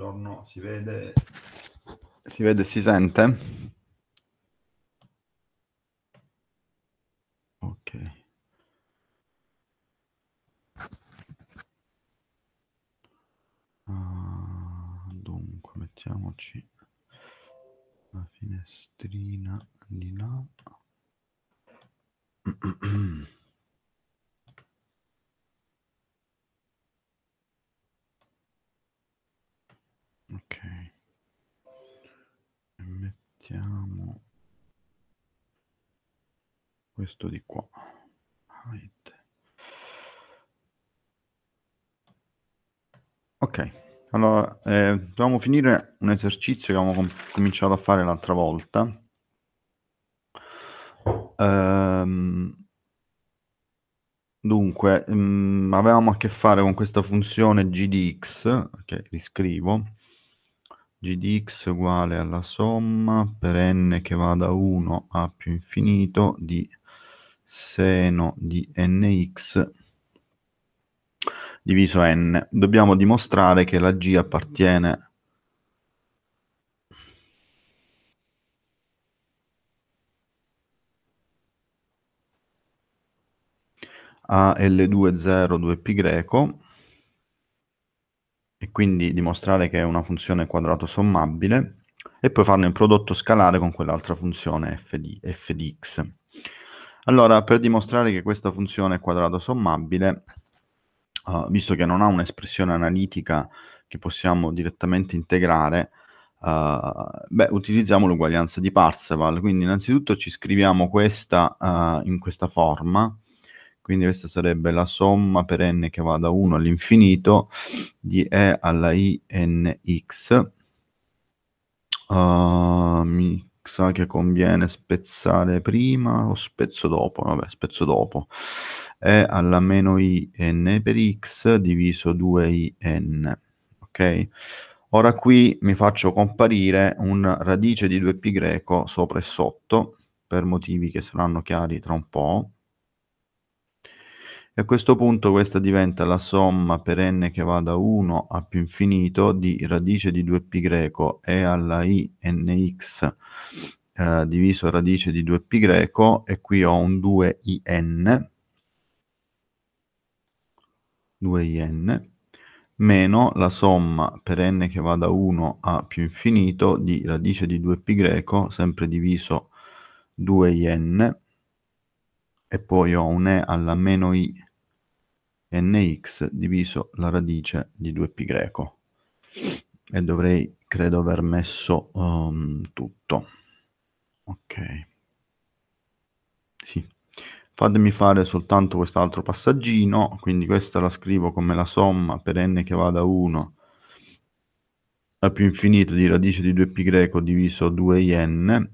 Buongiorno, si vede, si vede e si sente? Ok. Ah, dunque, mettiamoci la finestrina di là. Ok. E mettiamo questo di qua. Hide. Ok, allora eh, dobbiamo finire un esercizio che avevamo com- cominciato a fare l'altra volta. Ehm, dunque, mh, mm, avevamo a che fare con questa funzione g di x, che riscrivo, g di x uguale alla somma per n che va da 1 a più infinito di seno di nx diviso n. Dobbiamo dimostrare che la g appartiene a L2, 2π greco e quindi dimostrare che è una funzione quadrato sommabile e poi farne un prodotto scalare con quell'altra funzione f di, f di x. Allora, per dimostrare che questa funzione è quadrato sommabile, uh, visto che non ha un'espressione analitica che possiamo direttamente integrare, uh, beh, utilizziamo l'uguaglianza di Parseval. Quindi innanzitutto ci scriviamo questa uh, in questa forma, quindi questa sarebbe la somma per n che va da 1 all'infinito di e alla i n x. Uh, mi sa che conviene spezzare prima o spezzo dopo? Vabbè, spezzo dopo. e alla meno i n per x diviso 2i n. Ok? Ora qui mi faccio comparire un radice di 2π greco sopra e sotto, per motivi che saranno chiari tra un po'. E a questo punto questa diventa la somma per n che va da 1 a più infinito di radice di 2π greco e alla i nx eh, diviso radice di 2π greco e qui ho un 2in 2in meno la somma per n che va da 1 a più infinito di radice di 2π greco sempre diviso 2in e poi ho un e alla meno i nx diviso la radice di 2π greco. E dovrei credo aver messo um, tutto. Ok. Sì. Fatemi fare soltanto quest'altro passaggino quindi questa la scrivo come la somma per n che va da 1 a più infinito di radice di 2π greco diviso 2in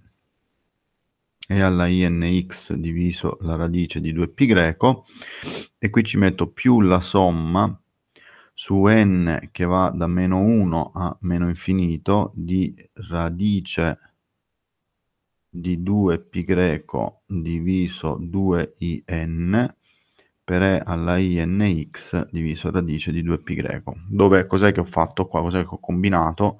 e alla inx diviso la radice di 2pi greco. E qui ci metto più la somma su n che va da meno 1 a meno infinito di radice di 2pi greco diviso 2in per e alla inx diviso radice di 2pi greco. Dove cos'è che ho fatto qua, cos'è che ho combinato?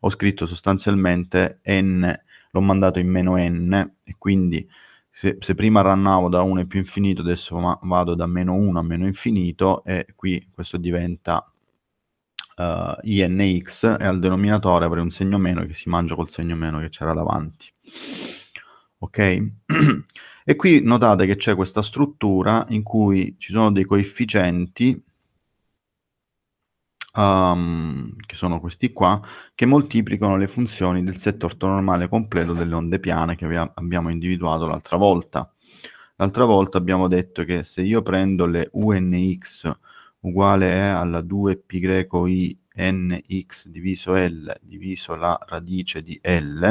Ho scritto sostanzialmente n l'ho mandato in meno n e quindi se, se prima rannavo da 1 più infinito, adesso ma, vado da meno 1 a meno infinito e qui questo diventa uh, inx e al denominatore avrei un segno meno che si mangia col segno meno che c'era davanti. Ok? e qui notate che c'è questa struttura in cui ci sono dei coefficienti um, che sono questi qua, che moltiplicano le funzioni del set ortonormale completo delle onde piane che abbiamo individuato l'altra volta. L'altra volta abbiamo detto che se io prendo le unx uguale alla 2πi nx diviso l diviso la radice di l,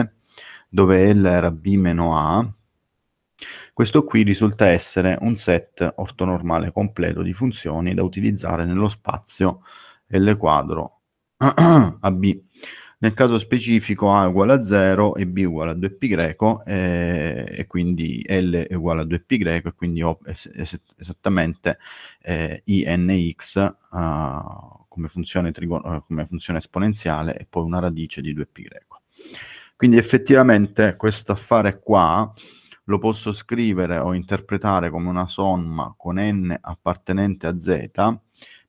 dove l era b meno a, questo qui risulta essere un set ortonormale completo di funzioni da utilizzare nello spazio L quadro AB. Nel caso specifico A è uguale a 0 e B è uguale a 2π eh, e quindi L è uguale a 2π e quindi ho es- es- esattamente eh, INX uh, come, funzione trigon- come funzione esponenziale e poi una radice di 2π. Quindi effettivamente questo affare qua lo posso scrivere o interpretare come una somma con n appartenente a z,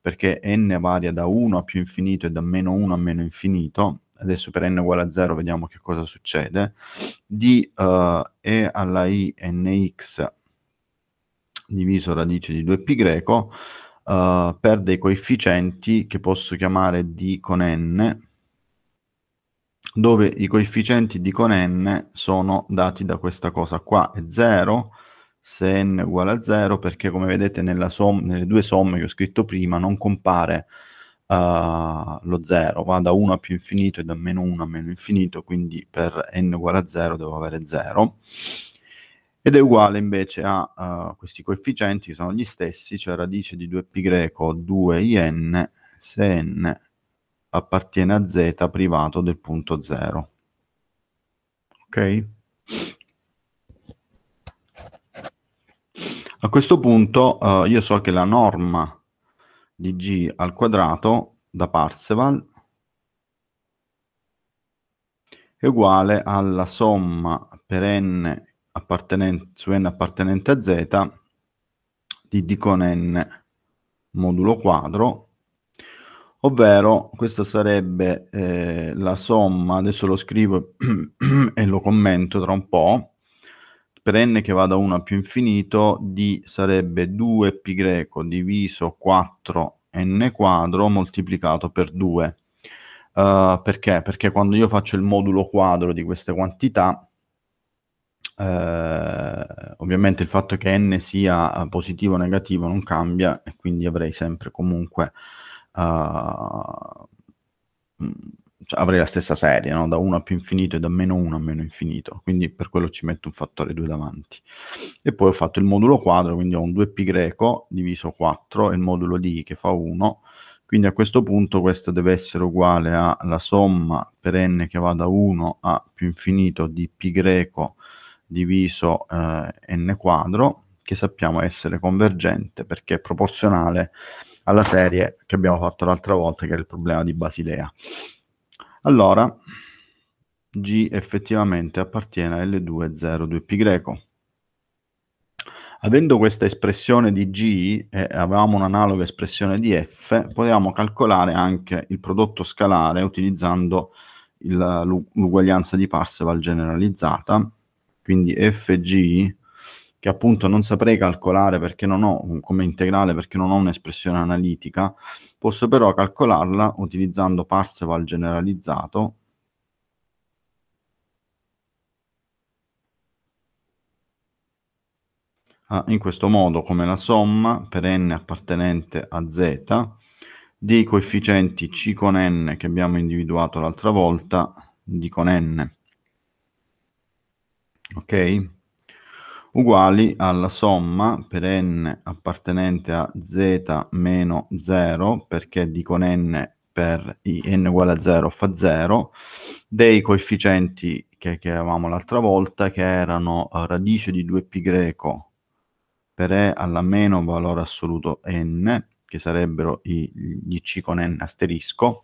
perché n varia da 1 a più infinito e da meno 1 a meno infinito, adesso per n uguale a 0 vediamo che cosa succede, di uh, e alla i nx diviso radice di 2π uh, per dei coefficienti che posso chiamare d con n, dove i coefficienti d con n sono dati da questa cosa qua, è 0 se n è uguale a 0 perché come vedete som- nelle due somme che ho scritto prima non compare uh, lo 0, va da 1 a più infinito e da meno 1 a meno infinito, quindi per n uguale a 0 devo avere 0. Ed è uguale invece a uh, questi coefficienti sono gli stessi, cioè radice di 2π 2in se n appartiene a z privato del punto 0. Ok? A questo punto uh, io so che la norma di g al quadrato da Parseval è uguale alla somma per n su n appartenente a z di d con n modulo quadro, ovvero questa sarebbe eh, la somma, adesso lo scrivo e lo commento tra un po', per n che va da 1 a più infinito, d sarebbe 2π diviso 4n quadro moltiplicato per 2. Uh, eh, perché? Perché quando io faccio il modulo quadro di queste quantità, eh, ovviamente il fatto che n sia positivo o negativo non cambia e quindi avrei sempre comunque uh, cioè, avrei la stessa serie, no? da 1 a più infinito e da meno 1 a meno infinito, quindi per quello ci metto un fattore 2 davanti. E poi ho fatto il modulo quadro, quindi ho un 2π greco diviso 4 e il modulo di che fa 1, quindi a questo punto questo deve essere uguale alla somma per n che va da 1 a più infinito di π greco diviso eh, n quadro, che sappiamo essere convergente perché è proporzionale alla serie che abbiamo fatto l'altra volta, che è il problema di Basilea. Allora, G effettivamente appartiene a L202π. Avendo questa espressione di G e avevamo un'analoga espressione di F, potevamo calcolare anche il prodotto scalare utilizzando il, l'uguaglianza di Parseval generalizzata, quindi Fg, che appunto non saprei calcolare perché non ho come integrale perché non ho un'espressione analitica, Posso però calcolarla utilizzando Parseval generalizzato ah, in questo modo come la somma per n appartenente a z dei coefficienti c con n che abbiamo individuato l'altra volta d con n. Ok? Uguali alla somma per n appartenente a z meno 0, perché d con n per i n uguale a 0 fa 0, dei coefficienti che, che avevamo l'altra volta, che erano radice di 2π greco per e alla meno valore assoluto n, che sarebbero i, gli c con n asterisco,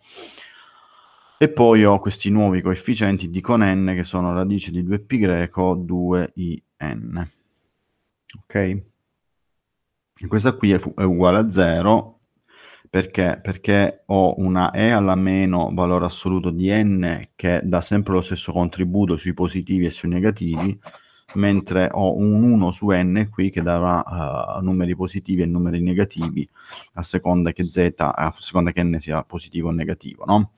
e poi ho questi nuovi coefficienti d con n che sono radice di 2π greco 2in ok? Questa qui è, è uguale a 0 perché? Perché ho una e alla meno valore assoluto di n che dà sempre lo stesso contributo sui positivi e sui negativi, mentre ho un 1 su n qui che darà uh, numeri positivi e numeri negativi a seconda che z, a seconda che n sia positivo o negativo, no?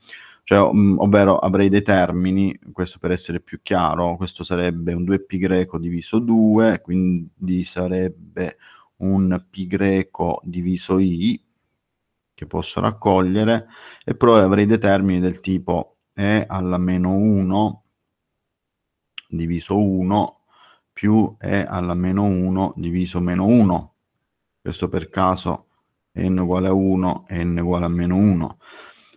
Cioè, um, ovvero avrei dei termini, questo per essere più chiaro, questo sarebbe un 2π greco diviso 2, quindi sarebbe un π greco diviso i, che posso raccogliere, e poi avrei dei termini del tipo e alla meno 1 diviso 1 più e alla meno 1 diviso meno 1. Questo per caso n uguale a 1 e n uguale a meno 1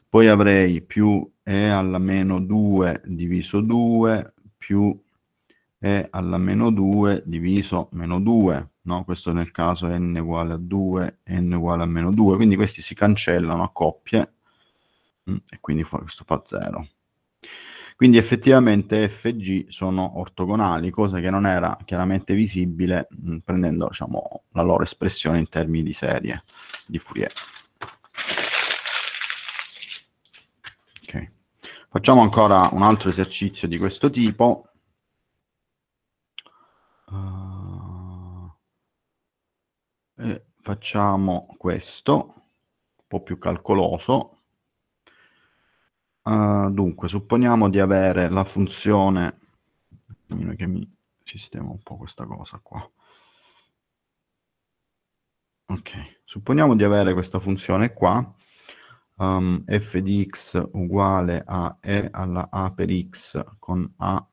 poi avrei più e alla meno 2 diviso 2 più e alla meno 2 diviso meno 2, no? questo nel caso n uguale a 2, n uguale a meno 2, quindi questi si cancellano a coppie mm, e quindi questo fa 0. Quindi effettivamente f e g sono ortogonali, cosa che non era chiaramente visibile mh, mm, prendendo diciamo, la loro espressione in termini di serie di Fourier. Okay. Facciamo ancora un altro esercizio di questo tipo. Uh, facciamo questo, un po' più calcoloso. Uh, dunque, supponiamo di avere la funzione, che mi sistema un po' questa cosa qua. Ok, supponiamo di avere questa funzione qua, um, f di x uguale a e alla a per x con a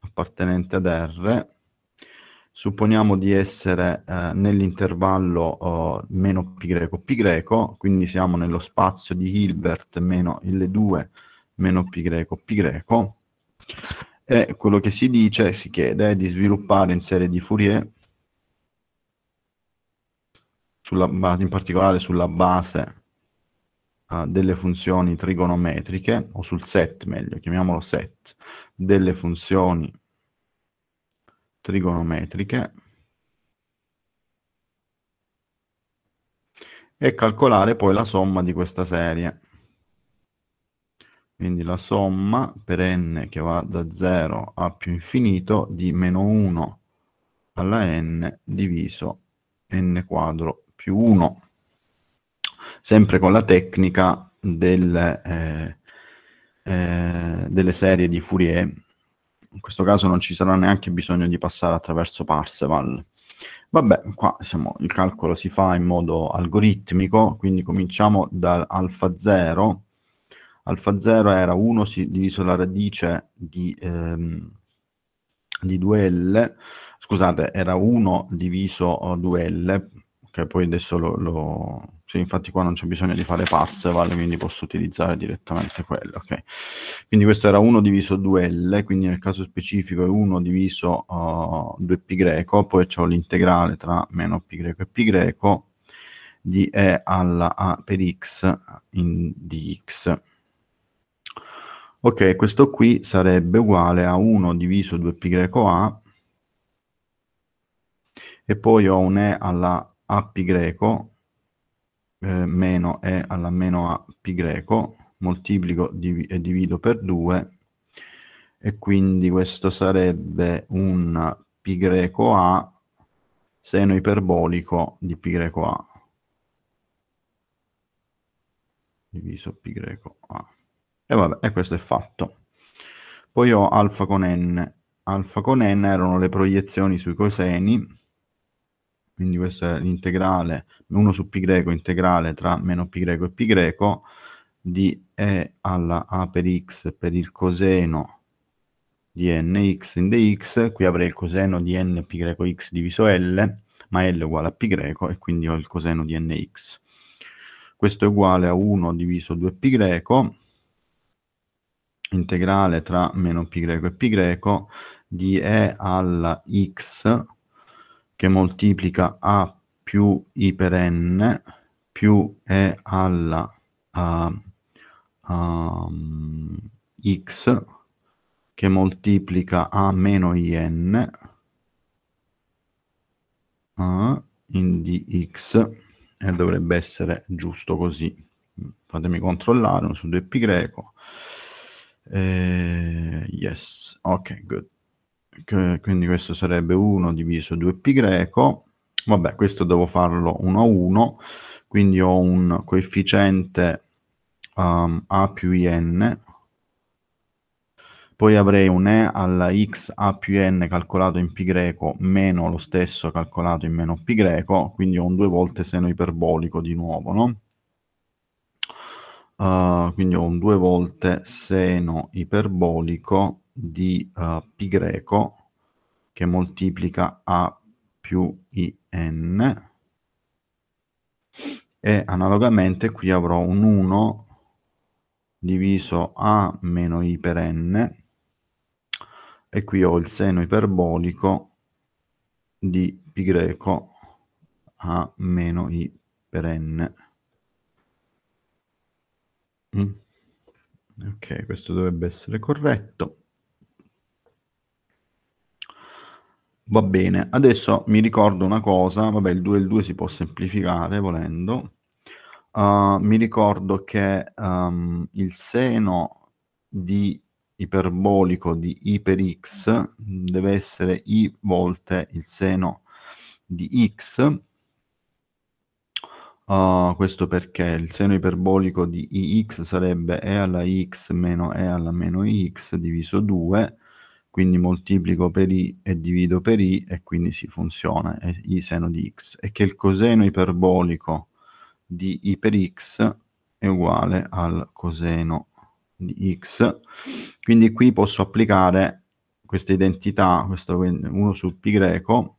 appartenente ad r, supponiamo di essere eh, nell'intervallo oh, meno pi greco, quindi siamo nello spazio di Hilbert meno L2 meno pi greco, e quello che si dice, si chiede, è di sviluppare in serie di Fourier, base, in particolare sulla base delle funzioni trigonometriche, o sul set meglio, chiamiamolo set, delle funzioni trigonometriche, e calcolare poi la somma di questa serie. Quindi la somma per n che va da 0 a più infinito di meno 1 alla n diviso n quadro più 1 sempre con la tecnica del, eh, eh, delle serie di Fourier. In questo caso non ci sarà neanche bisogno di passare attraverso Parseval. Vabbè, qua siamo, il calcolo si fa in modo algoritmico, quindi cominciamo da alfa 0. Alfa 0 era 1 diviso la radice di, ehm, di 2L, scusate, era 1 diviso 2L, che poi adesso lo, lo sì, infatti qua non c'è bisogno di fare Parseval, quindi posso utilizzare direttamente quello. Okay. Quindi questo era 1 diviso 2L, quindi nel caso specifico è 1 diviso uh, 2π greco, poi ho l'integrale tra meno π greco e π greco di E alla A per x in dx. Ok, questo qui sarebbe uguale a 1 diviso 2π greco A e poi ho un E alla A π greco eh, meno e alla meno a pi greco, moltiplico div e divido per 2 e quindi questo sarebbe un pi greco a seno iperbolico di pi greco a. Diviso pi greco a. E vabbè e questo è fatto. Poi ho alfa con n. Alfa con n erano le proiezioni sui coseni quindi questo è l'integrale 1 su pi greco integrale tra meno pi greco e pi greco di e alla a per x per il coseno di nx in dx, qui avrei il coseno di n pi greco x diviso L, ma L uguale a pi greco e quindi ho il coseno di nx. Questo è uguale a 1 diviso 2 pi greco, integrale tra meno pi greco e pi greco di e alla x che moltiplica a più i per n più e alla uh, um, x che moltiplica a meno in uh, in dx e dovrebbe essere giusto così. Fatemi controllare 1 su 2 pi greco. Eh, yes ok good quindi questo sarebbe 1 diviso 2π greco, vabbè questo devo farlo 1 a 1, quindi ho un coefficiente um, a più in, poi avrei un e alla x a più n calcolato in pi greco meno lo stesso calcolato in meno pi greco, quindi ho un due volte seno iperbolico di nuovo, no? Uh, quindi ho un due volte seno iperbolico di uh, pi greco che moltiplica a più in e analogamente qui avrò un 1 diviso a meno i per n e qui ho il seno iperbolico di pi greco a meno i per n. Mm. Ok, questo dovrebbe essere corretto. Va bene, adesso mi ricordo una cosa, vabbè il 2 e il 2 si può semplificare volendo. Uh, mi ricordo che um, il seno di iperbolico di i per x deve essere i volte il seno di x. Uh, questo perché il seno iperbolico di ix sarebbe e alla x meno e alla meno x diviso 2 quindi moltiplico per i e divido per i e quindi si funziona, è i seno di x, e che il coseno iperbolico di i per x è uguale al coseno di x. Quindi qui posso applicare questa identità, questo 1 su pi greco,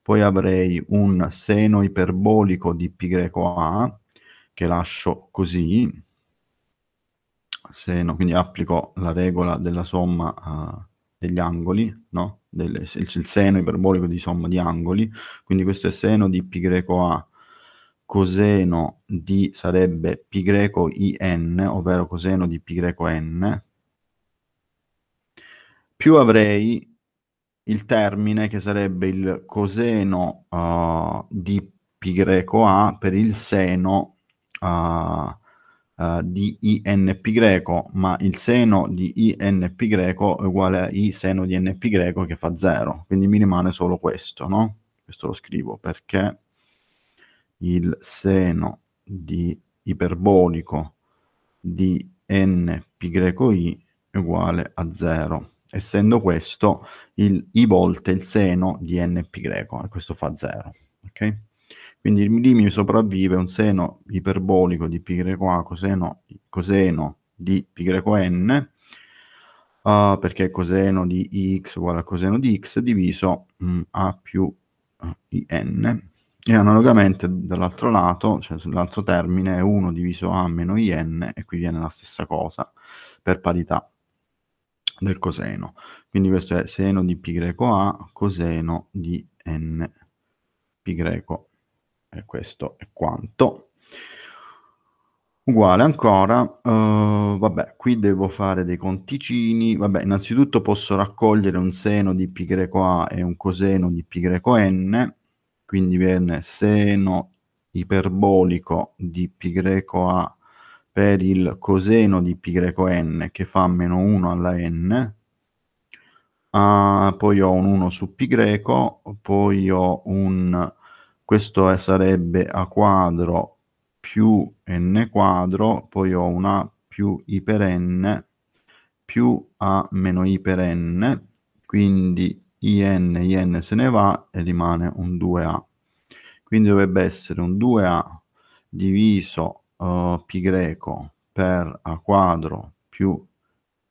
poi avrei un seno iperbolico di pi greco a, che lascio così, seno, quindi applico la regola della somma uh, degli angoli, no? Del, il, il, seno iperbolico di somma di angoli, quindi questo è seno di pi greco a coseno di sarebbe pi greco in, ovvero coseno di pi greco n, più avrei il termine che sarebbe il coseno uh, di pi greco a per il seno uh, uh, di INP greco, ma il seno di INP greco è uguale a I seno di NP greco che fa 0, quindi mi rimane solo questo, no? Questo lo scrivo perché il seno di iperbolico di NP greco I è uguale a 0 essendo questo il i volte il seno di np greco e questo fa 0 ok quindi lì mi sopravvive un seno iperbolico di π greco a coseno, coseno di π greco n, uh, perché coseno di x uguale a coseno di x diviso mh, mm, a più uh, in. E analogamente dall'altro lato, cioè sull'altro termine, è 1 diviso a meno in, e qui viene la stessa cosa, per parità del coseno. Quindi questo è seno di π greco a coseno di n π greco e questo è quanto. Uguale ancora, uh, vabbè, qui devo fare dei conticini, vabbè, innanzitutto posso raccogliere un seno di π greco a e un coseno di π greco n, quindi viene seno iperbolico di π greco a per il coseno di π greco n che fa meno 1 alla n, uh, poi ho un 1 su π greco, poi ho un questo è, sarebbe a quadro più n quadro, poi ho una più i per n più a meno i per n, quindi in, in se ne va e rimane un 2a. Quindi dovrebbe essere un 2a diviso uh, pi greco per a quadro più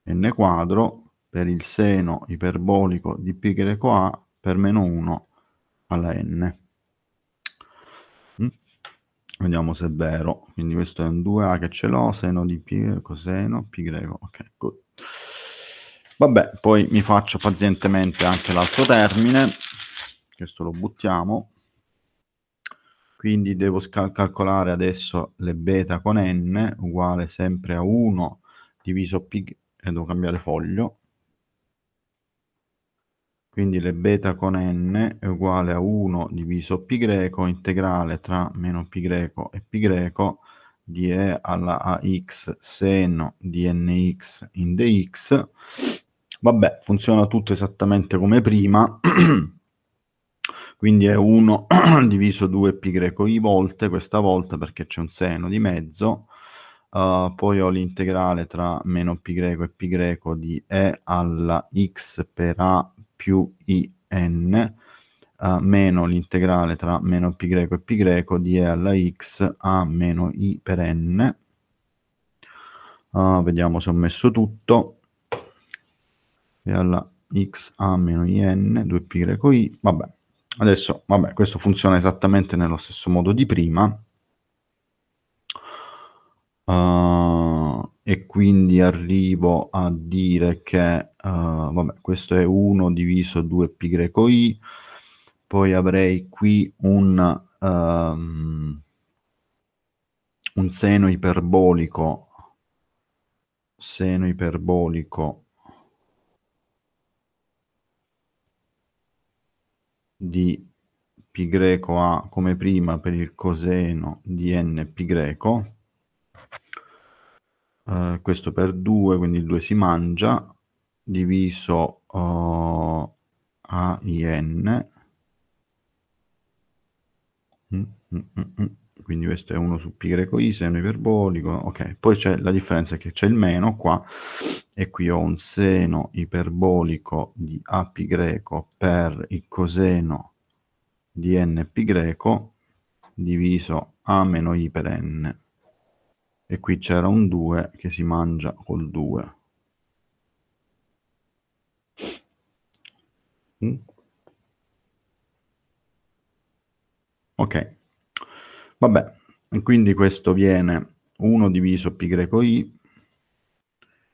n quadro per il seno iperbolico di pi greco a per meno 1 alla n. Vediamo se è vero. Quindi questo è un 2A che ce l'ho, seno di pi, coseno, pi greco. Ok, good. Vabbè, poi mi faccio pazientemente anche l'altro termine. Questo lo buttiamo. Quindi devo calcolare adesso le beta con n uguale sempre a 1 diviso pi e devo cambiare foglio quindi le beta con n è uguale a 1 diviso pi greco integrale tra meno pi greco e pi greco di e alla ax seno di nx in dx. Vabbè, funziona tutto esattamente come prima. quindi è 1 diviso 2 pi greco i volte, questa volta perché c'è un seno di mezzo, uh, poi ho l'integrale tra meno pi greco e pi greco di e alla x per a più in uh, meno l'integrale tra meno pi greco e pi greco di e alla x a meno i per n. Uh, vediamo se ho messo tutto. E alla x a meno i n, 2pi greco i, vabbè. Adesso, vabbè, questo funziona esattamente nello stesso modo di prima. Uh, e quindi arrivo a dire che uh, vabbè, questo è 1 diviso 2πi, poi avrei qui un, um, un seno iperbolico, seno iperbolico di π greco A come prima per il coseno di nπ greco, uh, questo per 2, quindi il 2 si mangia, diviso uh, a in, mm, mm, mm, quindi questo è 1 su π greco i, seno iperbolico, ok, poi c'è la differenza che c'è il meno qua, e qui ho un seno iperbolico di AP greco per il coseno di np greco diviso a meno i per n e qui c'era un 2 che si mangia col 2 mm. ok vabbè quindi questo viene 1 diviso π greco i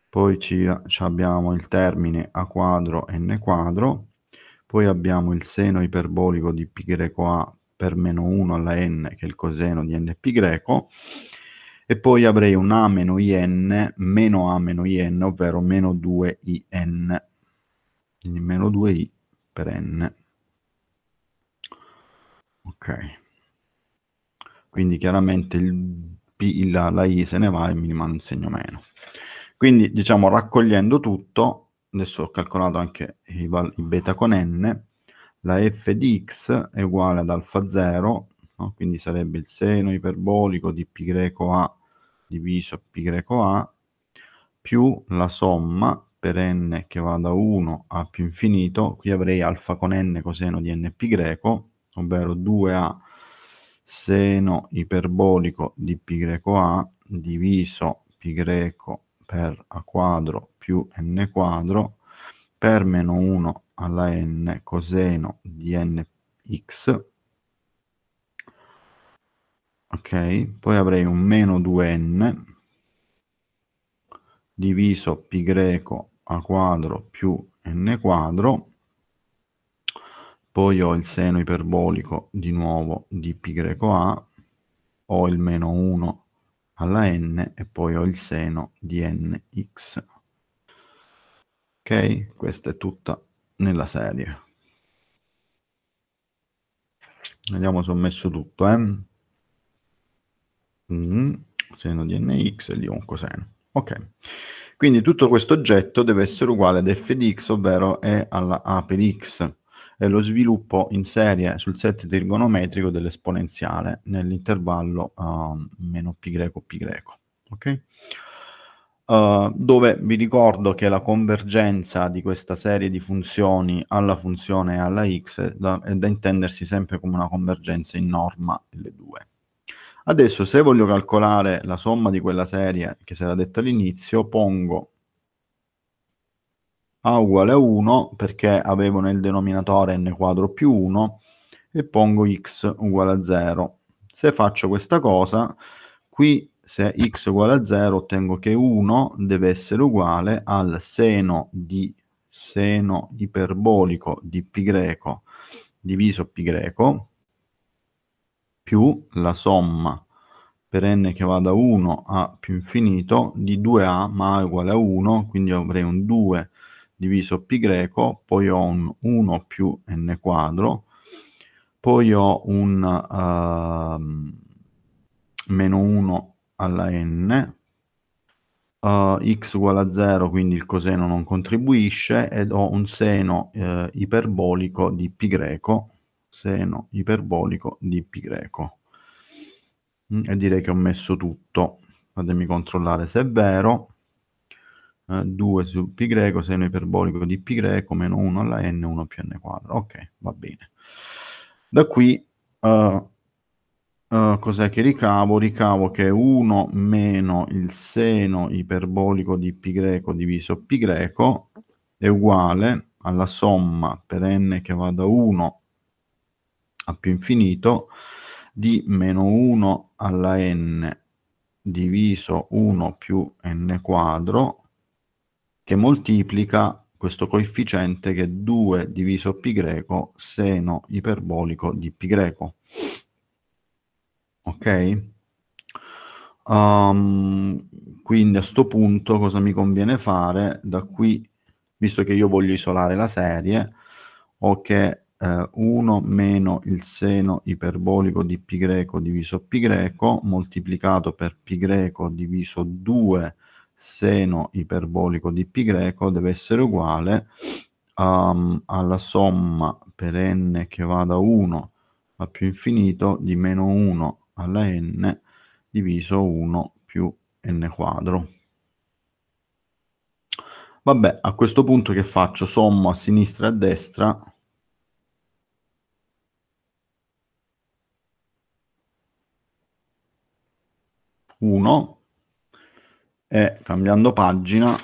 poi ci, ci abbiamo il termine a quadro n quadro poi abbiamo il seno iperbolico di π greco a per meno 1 alla n, che è il coseno di np greco, e poi avrei un a meno in meno a meno in, ovvero meno 2in, quindi meno 2i per n. Ok. Quindi chiaramente il P, la, la i se ne va e mi rimane un segno meno. Quindi diciamo raccogliendo tutto adesso ho calcolato anche i, i beta con n, la f di x è uguale ad alfa 0, no? quindi sarebbe il seno iperbolico di π greco a diviso pi greco a più la somma per n che va da 1 a più infinito, qui avrei alfa con n coseno di n pi greco, ovvero 2a seno iperbolico di pi greco a diviso pi greco per a quadro più n quadro per meno 1 alla n coseno di nx ok poi avrei un meno 2n diviso π greco a quadro più n quadro poi ho il seno iperbolico di nuovo di π greco a ho il meno 1 alla n e poi ho il seno di nx. Ok? Questa è tutta nella serie. Vediamo se ho messo tutto, eh? Mm, seno di nx e lì un coseno. Ok. Quindi tutto questo oggetto deve essere uguale ad f di x, ovvero è alla a per x è lo sviluppo in serie sul set trigonometrico dell'esponenziale nell'intervallo uh, meno π π. Ok? Uh, dove vi ricordo che la convergenza di questa serie di funzioni alla funzione alla x è da, è da intendersi sempre come una convergenza in norma L2. Adesso se voglio calcolare la somma di quella serie che si era detta all'inizio, pongo a uguale a 1 perché avevo nel denominatore n quadro più 1 e pongo x uguale a 0. Se faccio questa cosa, qui se x uguale a 0 ottengo che 1 deve essere uguale al seno di seno iperbolico di π diviso π più la somma per n che va da 1 a più infinito di 2a ma a uguale a 1, quindi avrei un 2 diviso π greco, poi ho un 1 più n quadro, poi ho un uh, meno 1 alla n, uh, x uguale a 0, quindi il coseno non contribuisce, ed ho un seno uh, iperbolico di π greco, seno iperbolico di π greco. Mm, e direi che ho messo tutto. Fatemi controllare se è vero. 2 su π greco, seno iperbolico di π greco, meno 1 alla n, 1 più n quadro. Ok, va bene. Da qui uh, uh, cos'è che ricavo? Ricavo che 1 meno il seno iperbolico di π greco diviso π greco è uguale alla somma per n che va da 1 a più infinito di meno 1 alla n diviso 1 più n quadro che moltiplica questo coefficiente che è 2 diviso π greco seno iperbolico di π greco. Ok? Um, quindi a sto punto cosa mi conviene fare? Da qui, visto che io voglio isolare la serie, ho che eh, 1 meno il seno iperbolico di pi greco diviso pi greco moltiplicato per pi greco diviso 2 seno iperbolico di pi greco deve essere uguale um, alla somma per n che va da 1 a più infinito di meno 1 alla n diviso 1 più n quadro. Vabbè, a questo punto che faccio? Sommo a sinistra e a destra 1 e cambiando pagina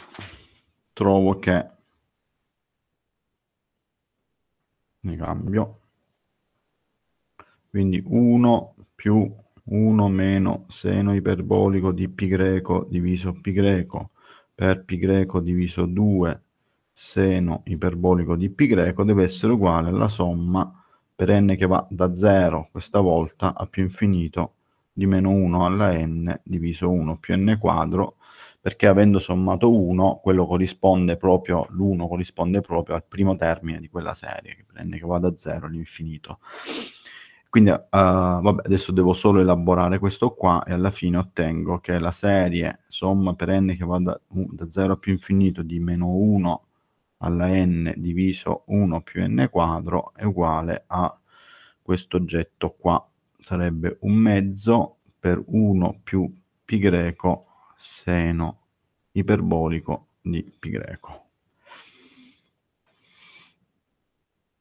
trovo che ne cambio. Quindi 1 più 1 meno seno iperbolico di pi greco diviso pi greco per pi greco diviso 2 seno iperbolico di pi greco deve essere uguale alla somma per n che va da 0 questa volta a più infinito di meno 1 alla n diviso 1 più n quadro, perché avendo sommato 1, quello corrisponde proprio, l'1 corrisponde proprio al primo termine di quella serie, che n che va da 0 all'infinito. Quindi uh, vabbè, adesso devo solo elaborare questo qua e alla fine ottengo che la serie somma per n che va da, da 0 a più infinito di meno 1 alla n diviso 1 più n quadro è uguale a questo oggetto qua sarebbe un mezzo per 1 più π greco seno iperbolico di π greco.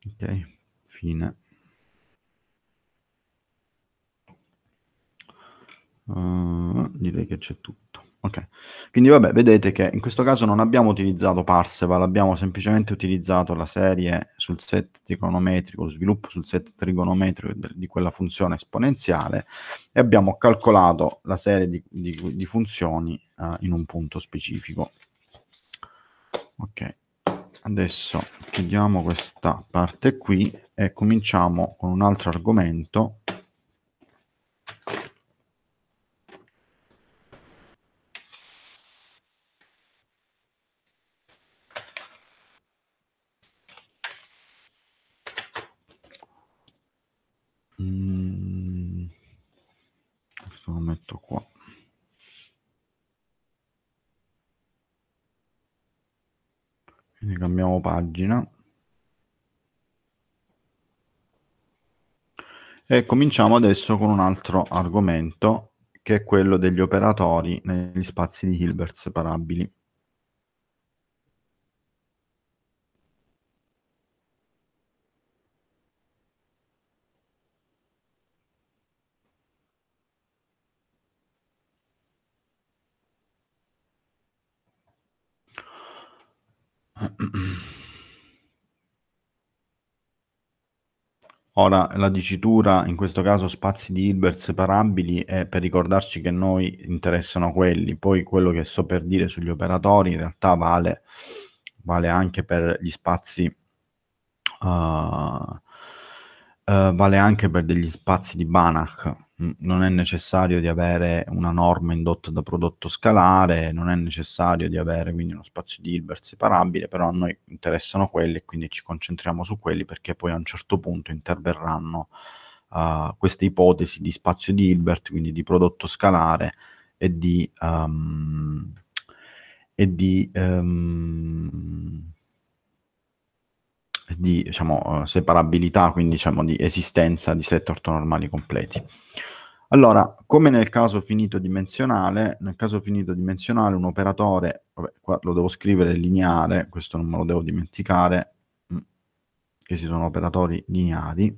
Ok, fine. Uh, direi che c'è tutto. Ok, quindi vabbè, vedete che in questo caso non abbiamo utilizzato Parseval, abbiamo semplicemente utilizzato la serie sul set trigonometrico, lo sviluppo sul set trigonometrico di quella funzione esponenziale e abbiamo calcolato la serie di, di, di funzioni uh, in un punto specifico. Ok, adesso chiudiamo questa parte qui e cominciamo con un altro argomento Mm, questo lo metto qua. Quindi cambiamo pagina. E cominciamo adesso con un altro argomento che è quello degli operatori negli spazi di Hilbert separabili. Ora, la dicitura, in questo caso spazi di Hilbert separabili, è per ricordarci che noi interessano quelli. Poi quello che sto per dire sugli operatori in realtà vale, vale anche per gli spazi, uh, uh, vale anche per degli spazi di Banach non è necessario di avere una norma indotta da prodotto scalare, non è necessario di avere quindi uno spazio di Hilbert separabile, però a noi interessano quelli e quindi ci concentriamo su quelli perché poi a un certo punto interverranno uh, queste ipotesi di spazio di Hilbert, quindi di prodotto scalare e di, um, e di um, di diciamo, separabilità, quindi diciamo, di esistenza di set ortonormali completi. Allora, come nel caso finito dimensionale, nel caso finito dimensionale un operatore, vabbè, qua lo devo scrivere lineare, questo non me lo devo dimenticare, mm, che si sono operatori lineari,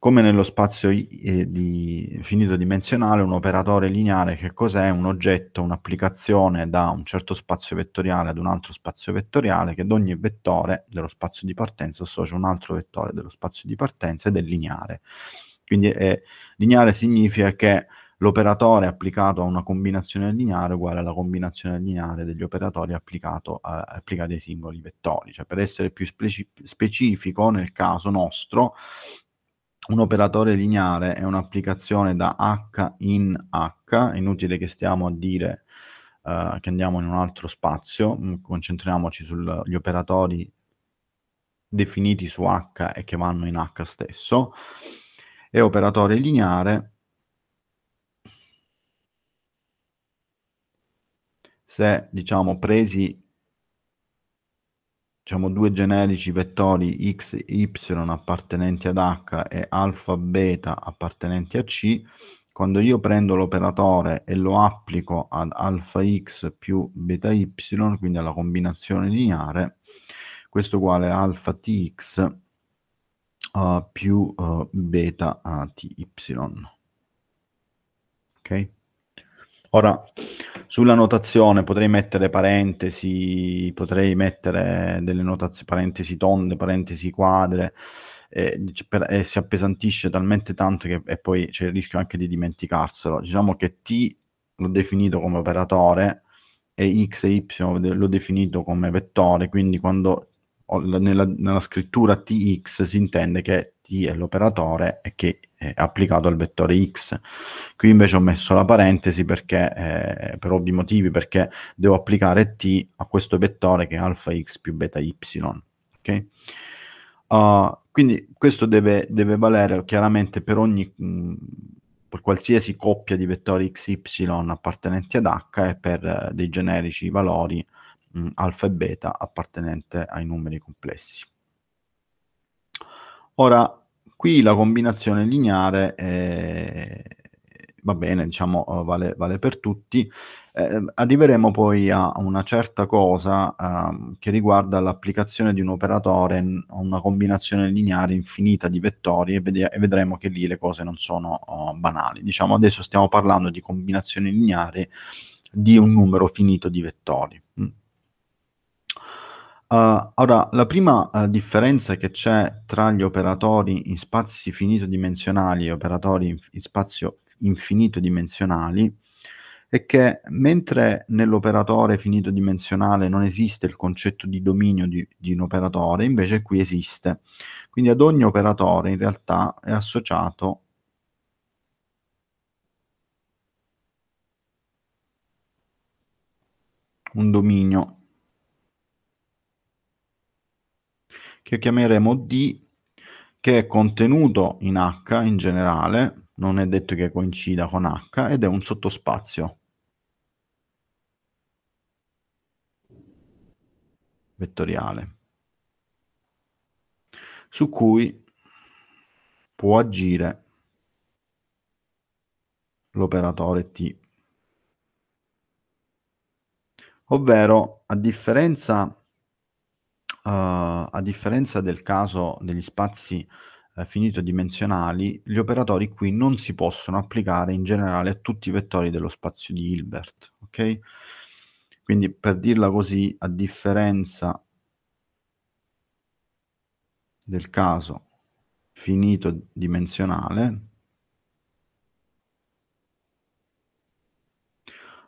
come nello spazio eh, di finito dimensionale, un operatore lineare che cos'è? Un oggetto, un'applicazione da un certo spazio vettoriale ad un altro spazio vettoriale che ad ogni vettore dello spazio di partenza associa un altro vettore dello spazio di partenza ed è lineare. Quindi è, lineare significa che l'operatore applicato a una combinazione lineare uguale alla combinazione lineare degli operatori applicato a, applicati ai singoli vettori. Cioè, per essere più speci- specifico, nel caso nostro, un operatore lineare è un'applicazione da H in H, inutile che stiamo a dire uh, che andiamo in un altro spazio, mm, concentriamoci sugli operatori definiti su H e che vanno in H stesso, e operatore lineare. Se diciamo presi diciamo due generici vettori x e y appartenenti ad h e alfa beta appartenenti a c. Quando io prendo l'operatore e lo applico ad alfa x più beta y quindi alla combinazione lineare questo uguale alfa tx uh, più uh, beta uh, ty. Ok? Ora sulla notazione potrei mettere parentesi, potrei mettere delle notazioni, parentesi tonde, parentesi quadre, e, per, e si appesantisce talmente tanto che poi c'è il rischio anche di dimenticarselo. Diciamo che T l'ho definito come operatore e X e Y l'ho definito come vettore, quindi quando nella, nella, scrittura tx si intende che è l'operatore che è applicato al vettore x. Qui invece ho messo la parentesi perché, eh, per ovvi motivi, perché devo applicare t a questo vettore che è alfa x più beta y. Okay? Uh, quindi questo deve, deve, valere chiaramente per ogni... Mh, per qualsiasi coppia di vettori xy appartenenti ad h e per eh, dei generici valori mh, alfa e beta appartenente ai numeri complessi. Ora, qui la combinazione lineare è, va bene, diciamo, eh, vale, vale per tutti. Eh, arriveremo poi a una certa cosa eh, che riguarda l'applicazione di un operatore a una combinazione lineare infinita di vettori e, ved- e vedremo che lì le cose non sono oh, banali. Diciamo, adesso stiamo parlando di combinazioni lineari di un numero finito di vettori. Uh, ora, la prima uh, differenza che c'è tra gli operatori in spazi finito-dimensionali e operatori in, in spazio infinito-dimensionali è che mentre nell'operatore finito-dimensionale non esiste il concetto di dominio di, di un operatore, invece qui esiste. Quindi ad ogni operatore in realtà è associato un dominio che chiameremo D, che è contenuto in H in generale, non è detto che coincida con H, ed è un sottospazio. vettoriale su cui può agire l'operatore T. Ovvero, a differenza a differenza del caso degli spazi uh, finito-dimensionali, gli operatori qui non si possono applicare in generale a tutti i vettori dello spazio di Hilbert. Ok? Quindi per dirla così, a differenza del caso finito-dimensionale,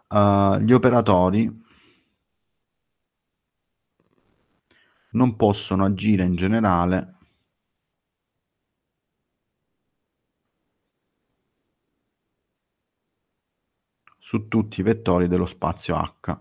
uh, gli operatori non possono agire in generale su tutti i vettori dello spazio H.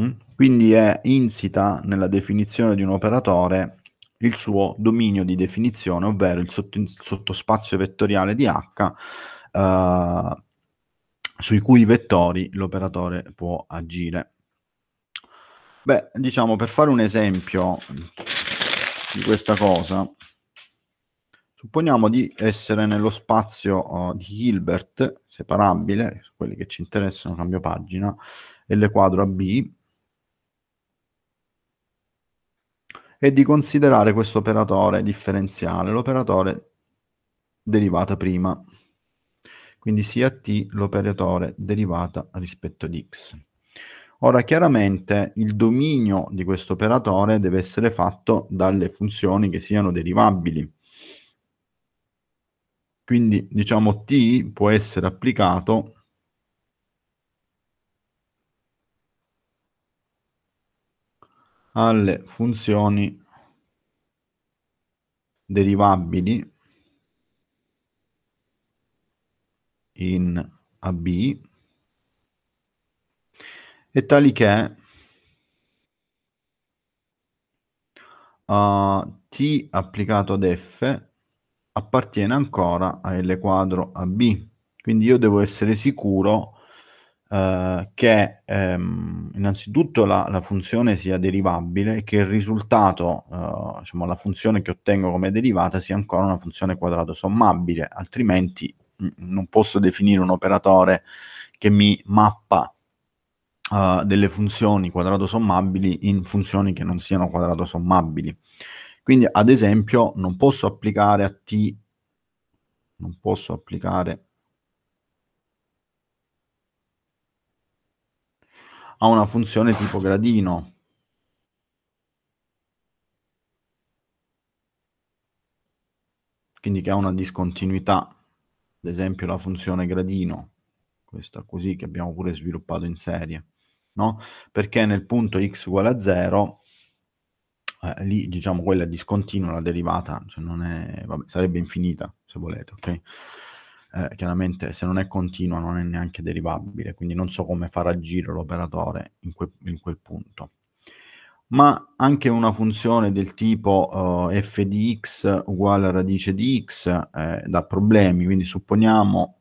Mm? Quindi è insita nella definizione di un operatore il suo dominio di definizione, ovvero il, sotto, il sottospazio vettoriale di H uh, sui cui vettori l'operatore può agire. Beh, diciamo, per fare un esempio di questa cosa, supponiamo di essere nello spazio uh, di Hilbert, separabile, quelli che ci interessano, cambio pagina, L quadro a B, e di considerare questo operatore differenziale, l'operatore derivata prima quindi sia t l'operatore derivata rispetto ad x. Ora chiaramente il dominio di questo operatore deve essere fatto dalle funzioni che siano derivabili. Quindi diciamo T può essere applicato alle funzioni derivabili in AB e tali che uh, T applicato ad F appartiene ancora a L quadro AB. Quindi io devo essere sicuro uh, che um, innanzitutto la, la, funzione sia derivabile e che il risultato, uh, diciamo la funzione che ottengo come derivata sia ancora una funzione quadrato sommabile, altrimenti non posso definire un operatore che mi mappa uh, delle funzioni quadrato sommabili in funzioni che non siano quadrato sommabili. Quindi, ad esempio, non posso applicare a t, non posso applicare a una funzione tipo gradino. Quindi che ha una discontinuità, ad esempio la funzione gradino, questa così che abbiamo pure sviluppato in serie no? Perché nel punto x uguale a 0, eh, lì diciamo quella è discontinua, la derivata cioè non è, vabbè, sarebbe infinita se volete, ok? Eh, chiaramente se non è continua non è neanche derivabile, quindi non so come far agire l'operatore in, que- in quel punto. Ma anche una funzione del tipo uh, f di x uguale a radice di x eh, dà problemi, quindi supponiamo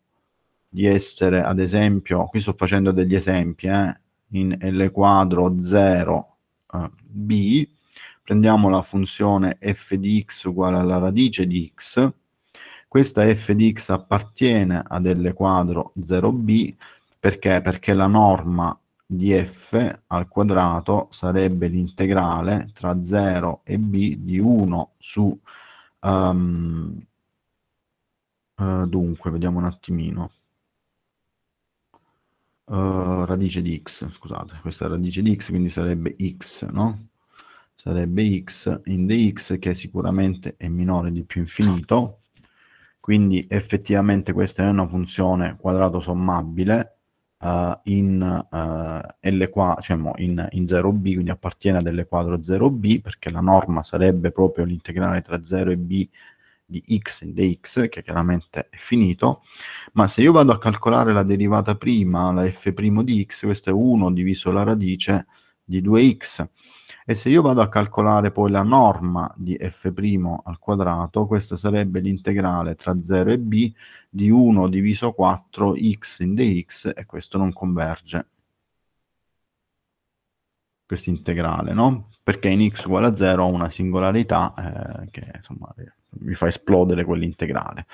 di essere, ad esempio, qui sto facendo degli esempi, eh, in L quadro 0 uh, b, prendiamo la funzione f di x uguale alla radice di x, questa f di x appartiene ad L quadro 0b, perché? Perché la norma di f al quadrato sarebbe l'integrale tra 0 e b di 1 su... Um, uh, dunque, vediamo un attimino uh, radice di x, scusate, questa è radice di x, quindi sarebbe x, no? Sarebbe x in dx che sicuramente è minore di più infinito, quindi effettivamente questa è una funzione quadrato sommabile uh, in, uh, L qua, cioè in, in 0b, quindi appartiene ad L quadro 0b, perché la norma sarebbe proprio l'integrale tra 0 e b di x in dx, che chiaramente è finito, ma se io vado a calcolare la derivata prima, la f' di x, questo è 1 diviso la radice di 2x, e se io vado a calcolare poi la norma di f' al quadrato, questa sarebbe l'integrale tra 0 e b di 1 diviso 4 x in dx, e questo non converge questo integrale, no? Perché in x uguale a 0 ho una singolarità eh, che insomma mi fa esplodere quell'integrale.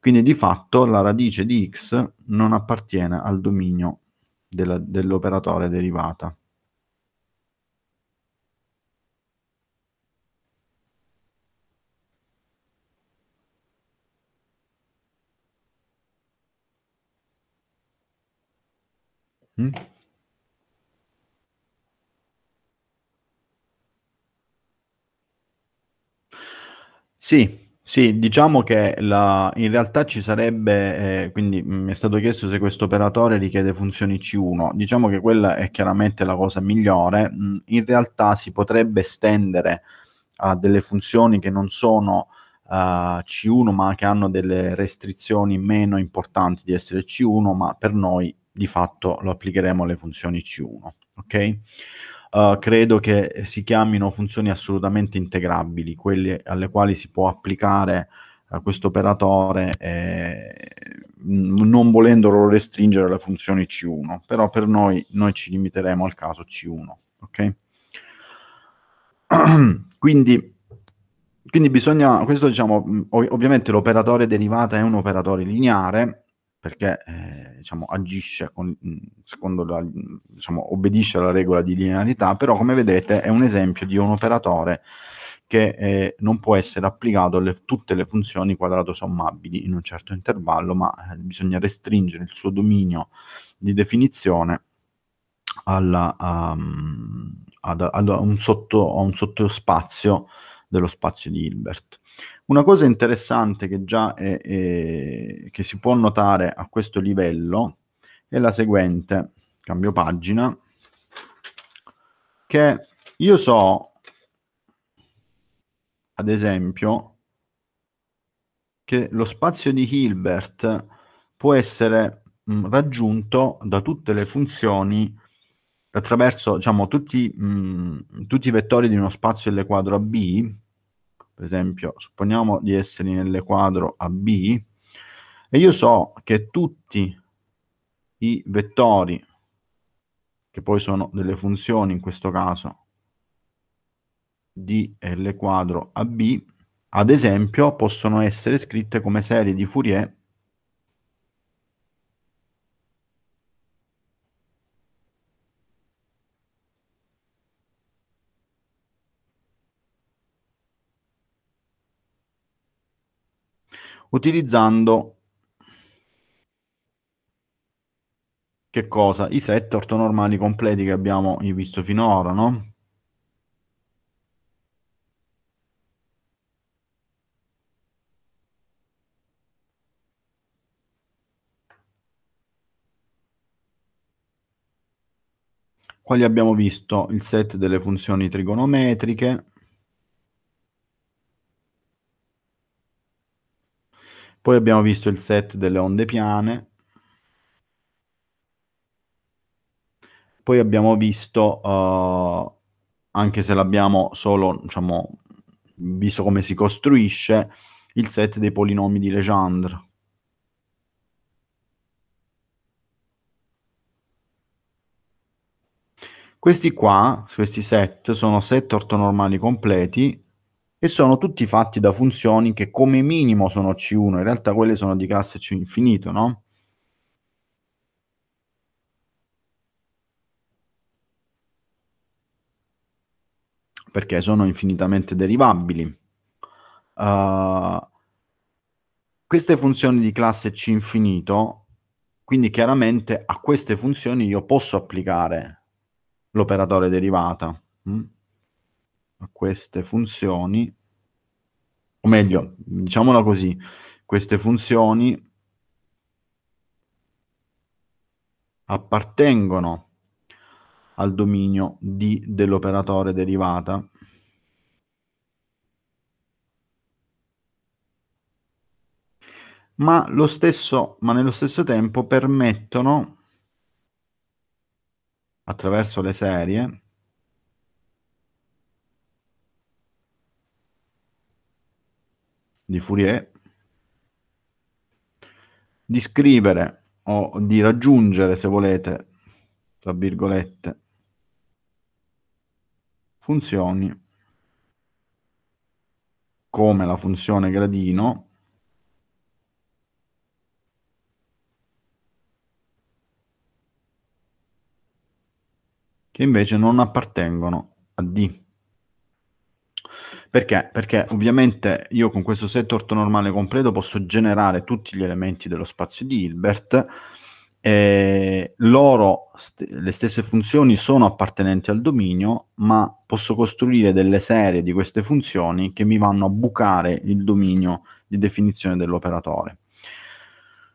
Quindi di fatto la radice di x non appartiene al dominio dell'operatore derivata. Mm? Sì, sì, diciamo che la, in realtà ci sarebbe, eh, quindi mi è stato chiesto se questo operatore richiede funzioni C1, diciamo che quella è chiaramente la cosa migliore, mm, in realtà si potrebbe estendere a delle funzioni che non sono uh, C1 ma che hanno delle restrizioni meno importanti di essere C1, ma per noi di fatto lo applicheremo alle funzioni C1, ok? uh, credo che si chiamino funzioni assolutamente integrabili, quelle alle quali si può applicare uh, questo operatore eh, non volendolo restringere alle funzioni C1, però per noi, noi ci limiteremo al caso C1. Ok? quindi, quindi bisogna, questo diciamo, ov- ovviamente l'operatore derivata è un operatore lineare, perché eh, diciamo, agisce con, secondo la, diciamo, obbedisce alla regola di linearità, però come vedete è un esempio di un operatore che eh, non può essere applicato a tutte le funzioni quadrato sommabili in un certo intervallo, ma eh, bisogna restringere il suo dominio di definizione alla, um, ad, ad un, sotto, a un sottospazio dello spazio di Hilbert. Una cosa interessante che già è, è, che si può notare a questo livello è la seguente, cambio pagina, che io so, ad esempio, che lo spazio di Hilbert può essere mh, raggiunto da tutte le funzioni attraverso diciamo, tutti, mh, tutti i vettori di uno spazio L quadro AB, per esempio, supponiamo di essere nelle quadro AB, e io so che tutti i vettori, che poi sono delle funzioni in questo caso, di L quadro AB, ad esempio, possono essere scritte come serie di Fourier utilizzando che cosa? I set ortonormali completi che abbiamo visto finora, no? Quali abbiamo visto? Il set delle funzioni trigonometriche, Poi abbiamo visto il set delle onde piane. Poi abbiamo visto, uh, anche se l'abbiamo solo, diciamo, visto come si costruisce, il set dei polinomi di Legendre. Questi qua, questi set, sono set ortonormali completi e sono tutti fatti da funzioni che come minimo sono C1, in realtà quelle sono di classe C infinito, no? Perché sono infinitamente derivabili. Uh, queste funzioni di classe C infinito, quindi chiaramente a queste funzioni io posso applicare l'operatore derivata. Hm? A queste funzioni, o meglio, diciamola così, queste funzioni appartengono al dominio D dell'operatore derivata ma, lo stesso, ma nello stesso tempo permettono attraverso le serie di Fourier, di scrivere o di raggiungere, se volete, tra virgolette, funzioni come la funzione gradino che invece non appartengono a D. Perché? Perché ovviamente io con questo set ortonormale completo posso generare tutti gli elementi dello spazio di Hilbert e loro, st- le stesse funzioni sono appartenenti al dominio, ma posso costruire delle serie di queste funzioni che mi vanno a bucare il dominio di definizione dell'operatore.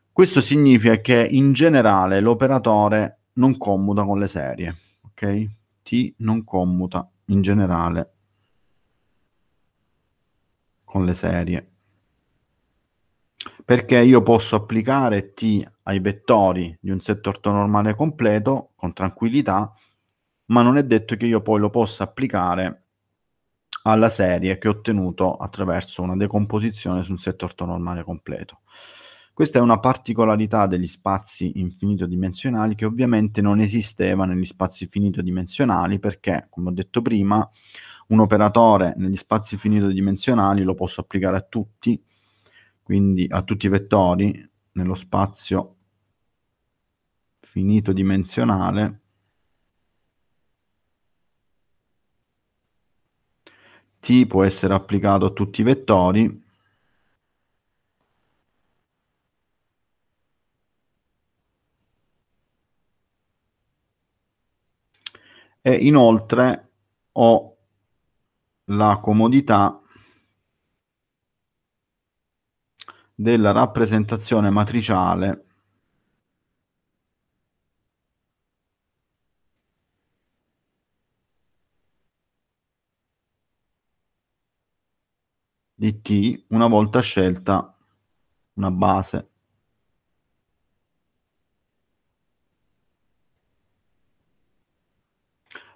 Questo significa che in generale l'operatore non commuta con le serie, ok? T non commuta in generale con le serie. Perché io posso applicare T ai vettori di un set ortonormale completo con tranquillità, ma non è detto che io poi lo possa applicare alla serie che ho ottenuto attraverso una decomposizione su un set ortonormale completo. Questa è una particolarità degli spazi infinito-dimensionali che ovviamente non esisteva negli spazi finito-dimensionali perché, come ho detto prima, un operatore negli spazi finito-dimensionali lo posso applicare a tutti, quindi a tutti i vettori nello spazio finito-dimensionale T può essere applicato a tutti i vettori. E inoltre ho la comodità della rappresentazione matriciale di T una volta scelta una base.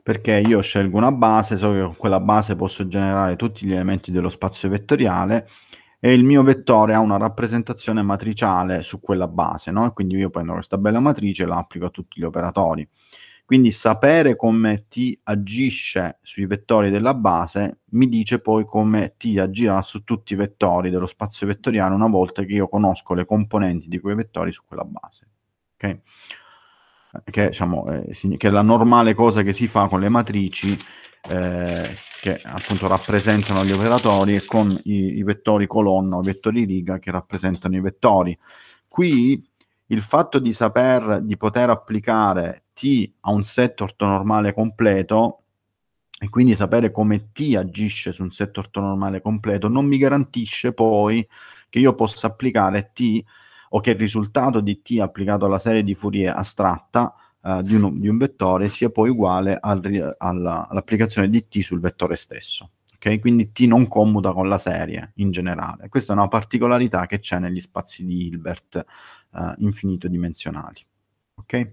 Perché io scelgo una base, so che con quella base posso generare tutti gli elementi dello spazio vettoriale e il mio vettore ha una rappresentazione matriciale su quella base, no? Quindi io prendo questa bella matrice e la applico a tutti gli operatori. Quindi sapere come T agisce sui vettori della base mi dice poi come T agirà su tutti i vettori dello spazio vettoriale una volta che io conosco le componenti di quei vettori su quella base. Okay? Che, diciamo, eh, che, è la normale cosa che si fa con le matrici eh, che appunto rappresentano gli operatori e con i, i vettori colonna o vettori riga che rappresentano i vettori. Qui il fatto di saper, di poter applicare T a un set ortonormale completo e quindi sapere come T agisce su un set ortonormale completo non mi garantisce poi che io possa applicare T o che il risultato di T applicato alla serie di Fourier astratta uh, di, un, di, un, vettore sia poi uguale al, alla, all'applicazione di T sul vettore stesso. Okay? Quindi T non commuta con la serie in generale. Questa è una particolarità che c'è negli spazi di Hilbert uh, infinito dimensionali. Ok?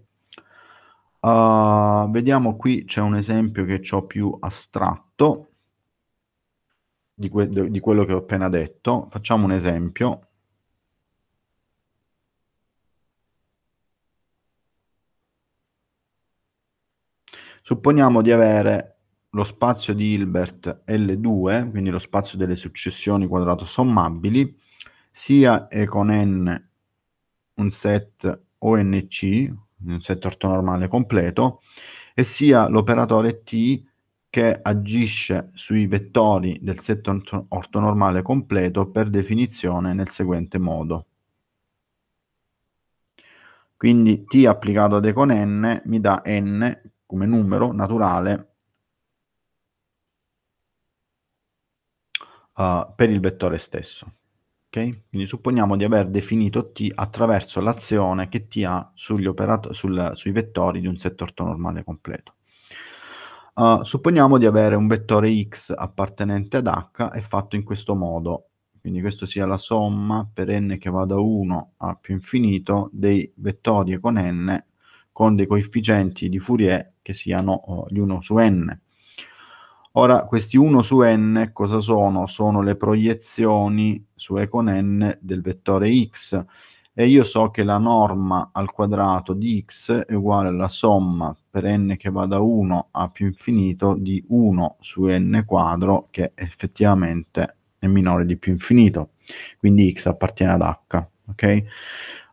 Uh, vediamo qui c'è un esempio che ho più astratto di, que- di quello che ho appena detto. Facciamo un esempio. Supponiamo di avere lo spazio di Hilbert L2, quindi lo spazio delle successioni quadrato sommabili, sia E con n un set ONC, un set ortonormale completo, e sia l'operatore T che agisce sui vettori del set ortonormale completo per definizione nel seguente modo. Quindi T applicato ad E con n mi dà n come numero naturale uh, per il vettore stesso. Okay? Quindi supponiamo di aver definito t attraverso l'azione che t ha sugli sul, sui vettori di un set ortonormale completo. Uh, supponiamo di avere un vettore x appartenente ad h e fatto in questo modo. Quindi questo sia la somma per n che va da 1 a più infinito dei vettori con n con dei coefficienti di Fourier che siano uh, gli 1 su n. Ora, questi 1 su n cosa sono? Sono le proiezioni su e con n del vettore x e io so che la norma al quadrato di x è uguale alla somma per n che va da 1 a più infinito di 1 su n quadro che effettivamente è minore di più infinito. Quindi x appartiene ad h, ok?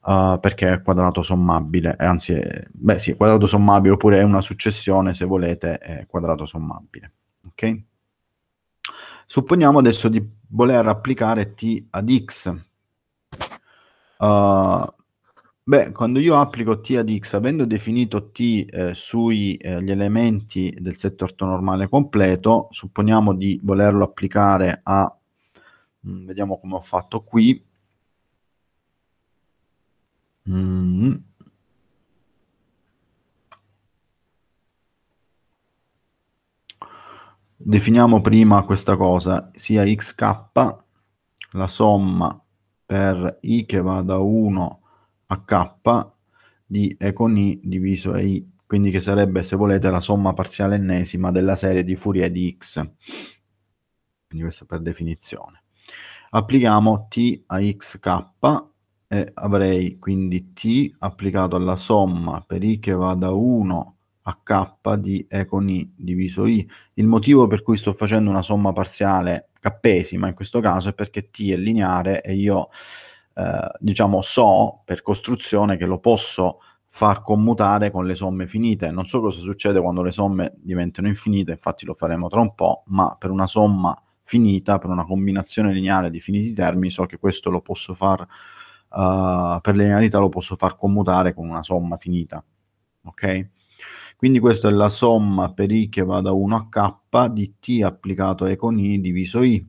Uh, perché è quadrato sommabile, anzi, è, beh sì, quadrato sommabile oppure è una successione, se volete, è quadrato sommabile. Ok? Supponiamo adesso di voler applicare t ad x. Uh, beh, quando io applico t ad x, avendo definito t eh, sugli eh, elementi del set ortonormale completo, supponiamo di volerlo applicare a, mh, mm, vediamo come ho fatto qui, mm, definiamo prima questa cosa, sia xk, la somma per i che va da 1 a k di e con i diviso e i, quindi che sarebbe, se volete, la somma parziale ennesima della serie di Fourier di x. Quindi questo per definizione. Applichiamo t a xk e avrei quindi t applicato alla somma per i che va da 1 a k di e con i diviso i. Il motivo per cui sto facendo una somma parziale cappesima in questo caso è perché t è lineare e io eh, diciamo so per costruzione che lo posso far commutare con le somme finite. Non so cosa succede quando le somme diventano infinite, infatti lo faremo tra un po', ma per una somma finita, per una combinazione lineare di finiti termini, so che questo lo posso far, uh, per linearità lo posso far commutare con una somma finita. Ok? Quindi questa è la somma per i che va da 1 a k di t applicato e con i diviso i,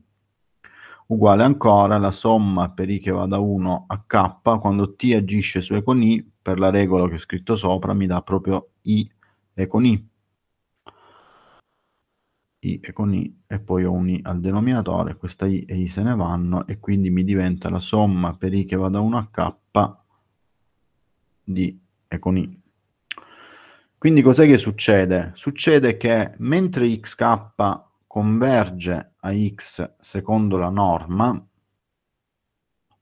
uguale ancora la somma per i che va da 1 a k quando t agisce su e con i, per la regola che ho scritto sopra, mi dà proprio i e con i i e con i e poi ho un i al denominatore, questa i e i se ne vanno e quindi mi diventa la somma per i che va da 1 a k di e con i. Quindi cos'è che succede? Succede che mentre xk converge a x secondo la norma,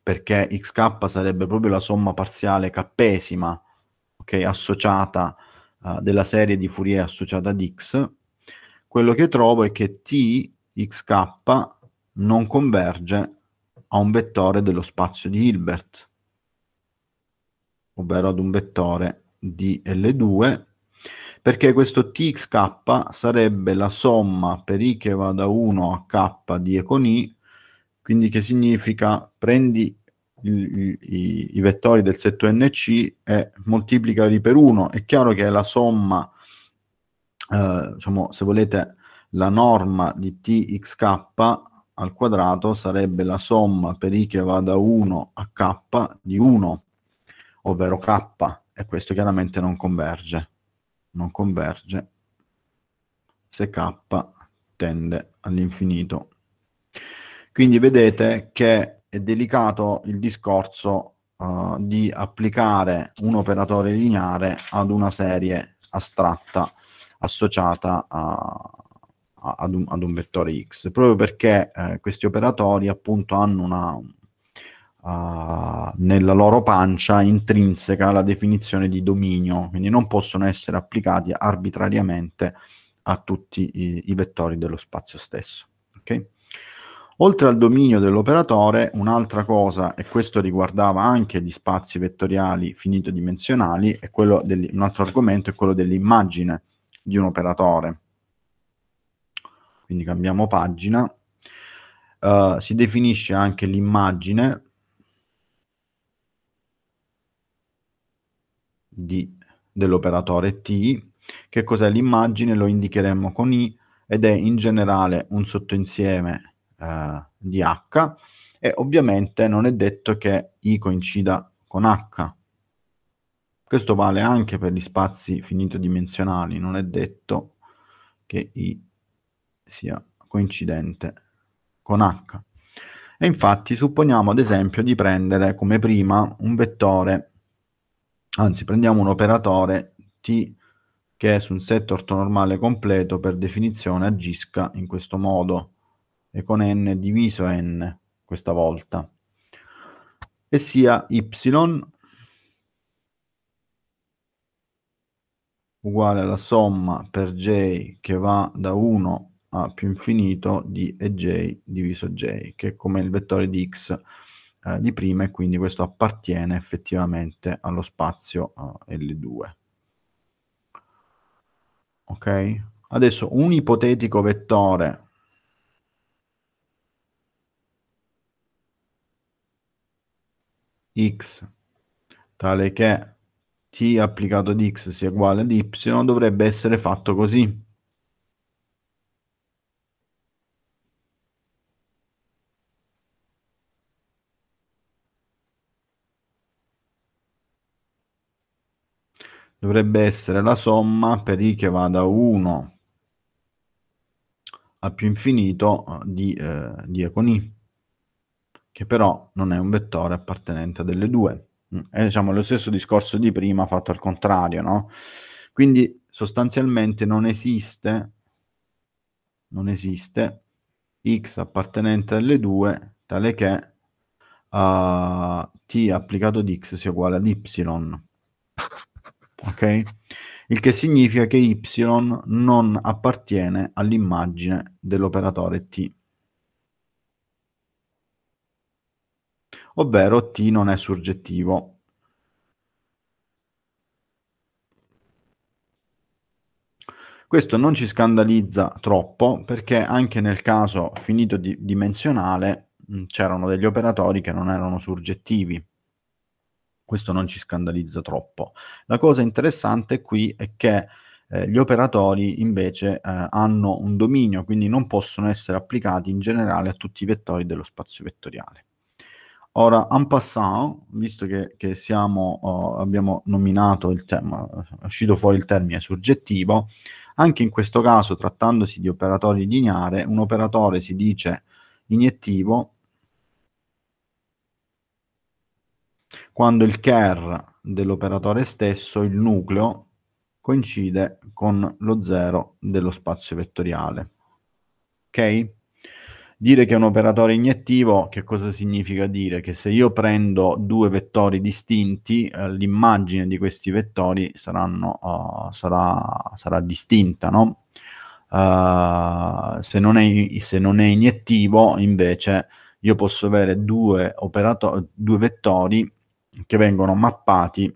perché xk sarebbe proprio la somma parziale k'esima, ok, associata uh, della serie di Fourier associata ad x, quello che trovo è che t xk non converge a un vettore dello spazio di Hilbert, ovvero ad un vettore di L2, perché questo txk sarebbe la somma per i che va da 1 a k di e con i, quindi che significa prendi i, i, i vettori del setto nc e moltiplicali per 1. È chiaro che la somma eh, diciamo, se volete, la norma di txk al quadrato sarebbe la somma per i che va da 1 a k di 1, ovvero k, e questo chiaramente non converge. Non converge se k tende all'infinito. Quindi vedete che è delicato il discorso uh, di applicare un operatore lineare ad una serie astratta associata a, a, ad, un, ad, un, vettore x, proprio perché eh, questi operatori appunto hanno una, uh, nella loro pancia intrinseca la definizione di dominio, quindi non possono essere applicati arbitrariamente a tutti i, i vettori dello spazio stesso. Okay? Oltre al dominio dell'operatore, un'altra cosa, e questo riguardava anche gli spazi vettoriali quello del, un altro argomento è quello dell'immagine di un operatore. Quindi cambiamo pagina. Uh, si definisce anche l'immagine dell'operatore T. Che cos'è l'immagine? Lo indicheremo con I ed è in generale un sottoinsieme uh, di H e ovviamente non è detto che I coincida con H questo vale anche per gli spazi finito-dimensionali, non è detto che I sia coincidente con H. E infatti supponiamo ad esempio di prendere come prima un vettore, anzi prendiamo un operatore T che su un set ortonormale completo per definizione agisca in questo modo e con n diviso n questa volta e sia y uguale alla somma per j che va da 1 a più infinito di ej diviso j, che è come il vettore di x eh, di prima e quindi questo appartiene effettivamente allo spazio uh, L2. Ok? Adesso un ipotetico vettore x tale che t applicato ad x sia uguale ad y dovrebbe essere fatto così. Dovrebbe essere la somma per i che va da 1 a più infinito di, eh, di e con i, che però non è un vettore appartenente a delle due. Mm, è diciamo lo stesso discorso di prima fatto al contrario, no? Quindi sostanzialmente non esiste, non esiste x appartenente alle due tale che uh, t applicato ad x sia uguale ad y. Ok? Il che significa che y non appartiene all'immagine dell'operatore t. ovvero T non è surgettivo. Questo non ci scandalizza troppo perché anche nel caso finito di dimensionale c'erano degli operatori che non erano surgettivi. questo non ci scandalizza troppo. La cosa interessante qui è che eh, gli operatori invece eh, hanno un dominio, quindi non possono essere applicati in generale a tutti i vettori dello spazio vettoriale. Ora, en passant, visto che, che siamo, oh, abbiamo nominato il tema, è uscito fuori il termine soggettivo, anche in questo caso, trattandosi di operatori lineare, un operatore si dice iniettivo quando il ker dell'operatore stesso, il nucleo, coincide con lo zero dello spazio vettoriale. Ok? Dire che è un operatore iniettivo, che cosa significa dire? Che se io prendo due vettori distinti, eh, l'immagine di questi vettori saranno, uh, sarà, sarà, distinta, no? Uh, se, non è, se non è iniettivo, invece, io posso avere due, operato- due vettori che vengono mappati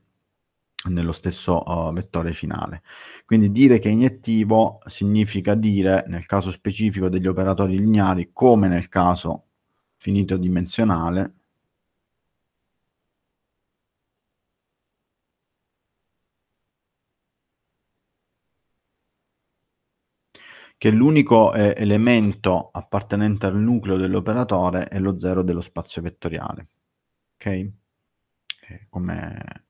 nello stesso uh, vettore finale. Quindi dire che è iniettivo significa dire, nel caso specifico degli operatori lineari, come nel caso finito dimensionale, che l'unico eh, elemento appartenente al nucleo dell'operatore è lo zero dello spazio vettoriale. Ok? Come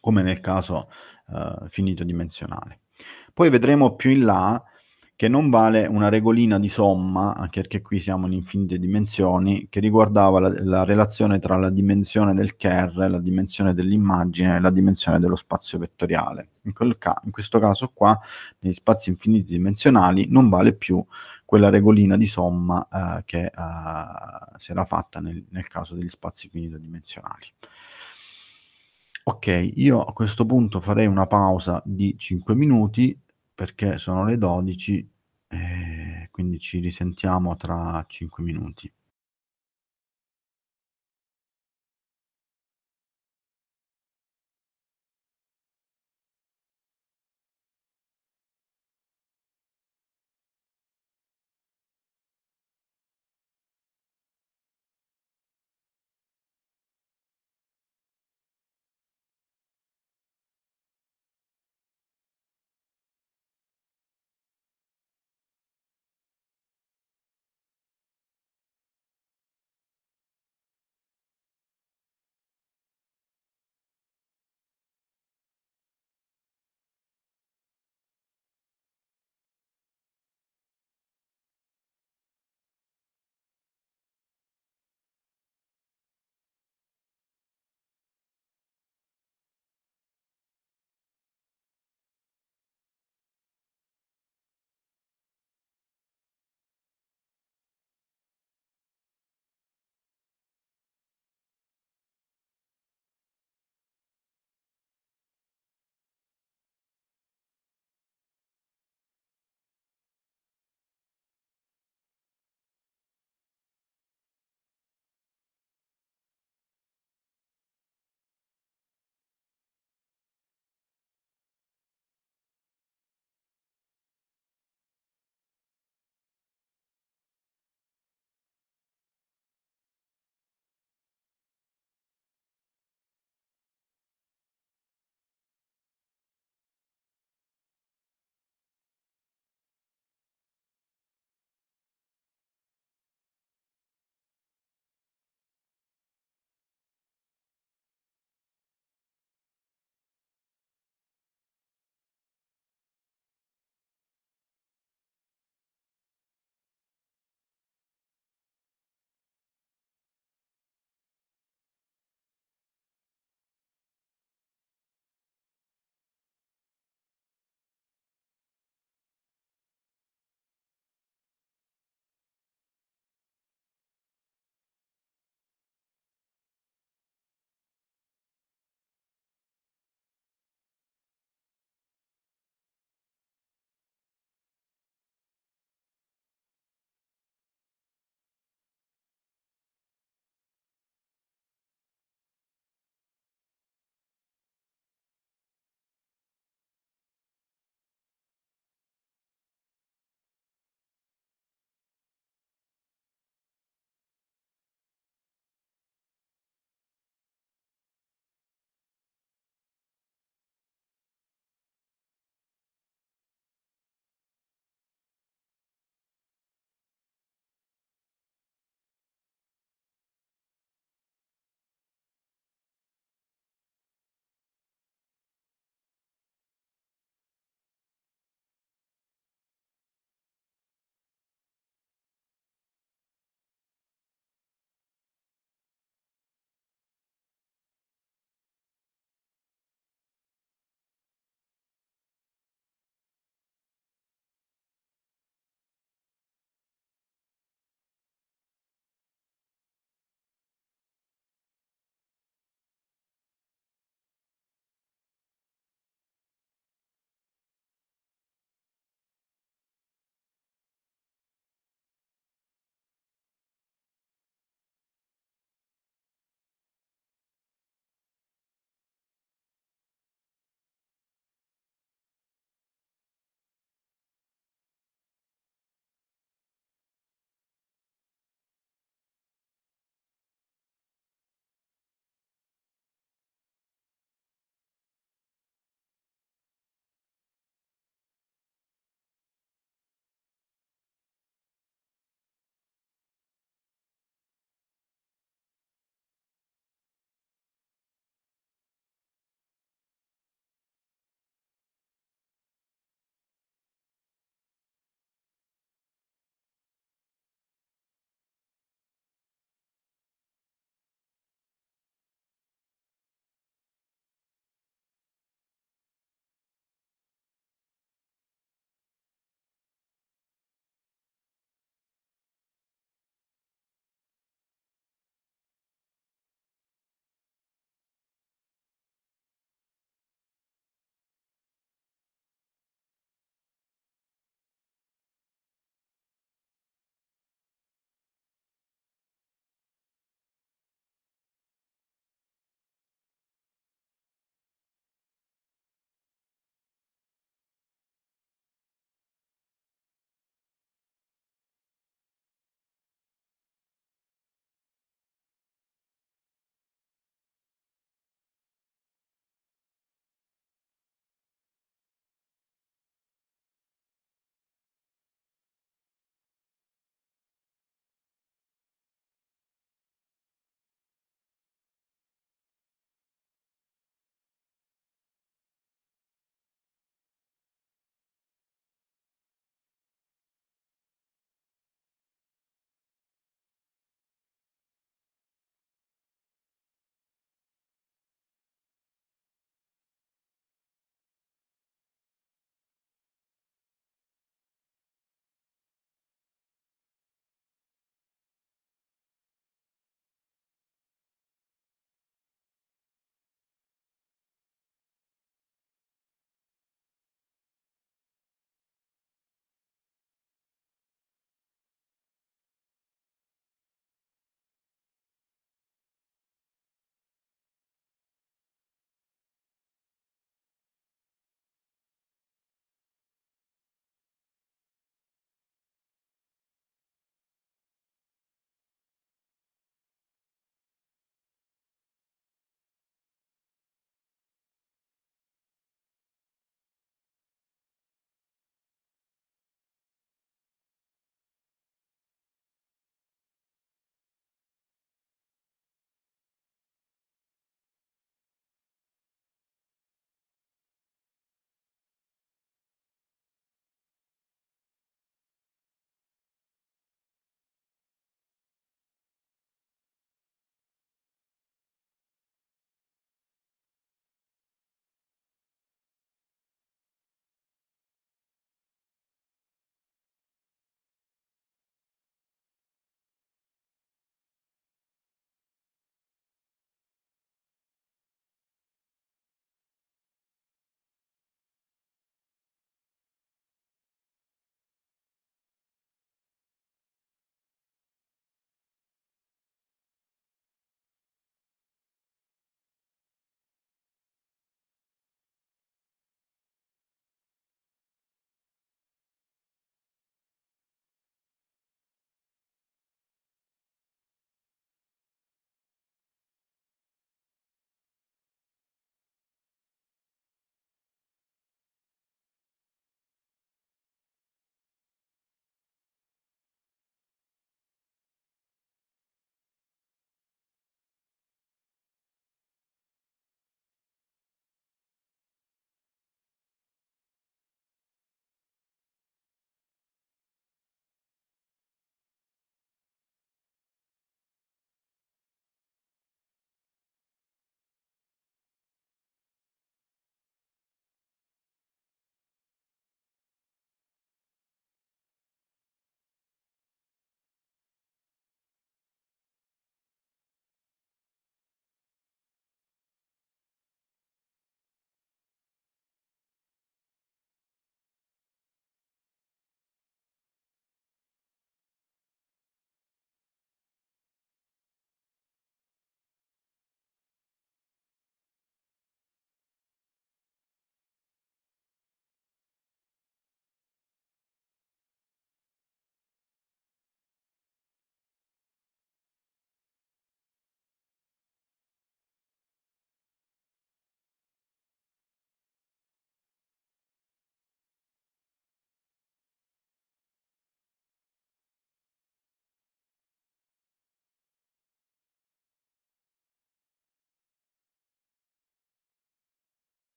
come nel caso uh, finito dimensionale. Poi vedremo più in là che non vale una regolina di somma, anche perché qui siamo in infinite dimensioni, che riguardava la, la relazione tra la dimensione del ker, la dimensione dell'immagine e la dimensione dello spazio vettoriale. In, ca- in questo caso qua, negli spazi infiniti dimensionali, non vale più quella regolina di somma eh, che eh, si era fatta nel, nel caso degli spazi finito dimensionali. Ok, io a questo punto farei una pausa di 5 minuti perché sono le 12 e quindi ci risentiamo tra 5 minuti.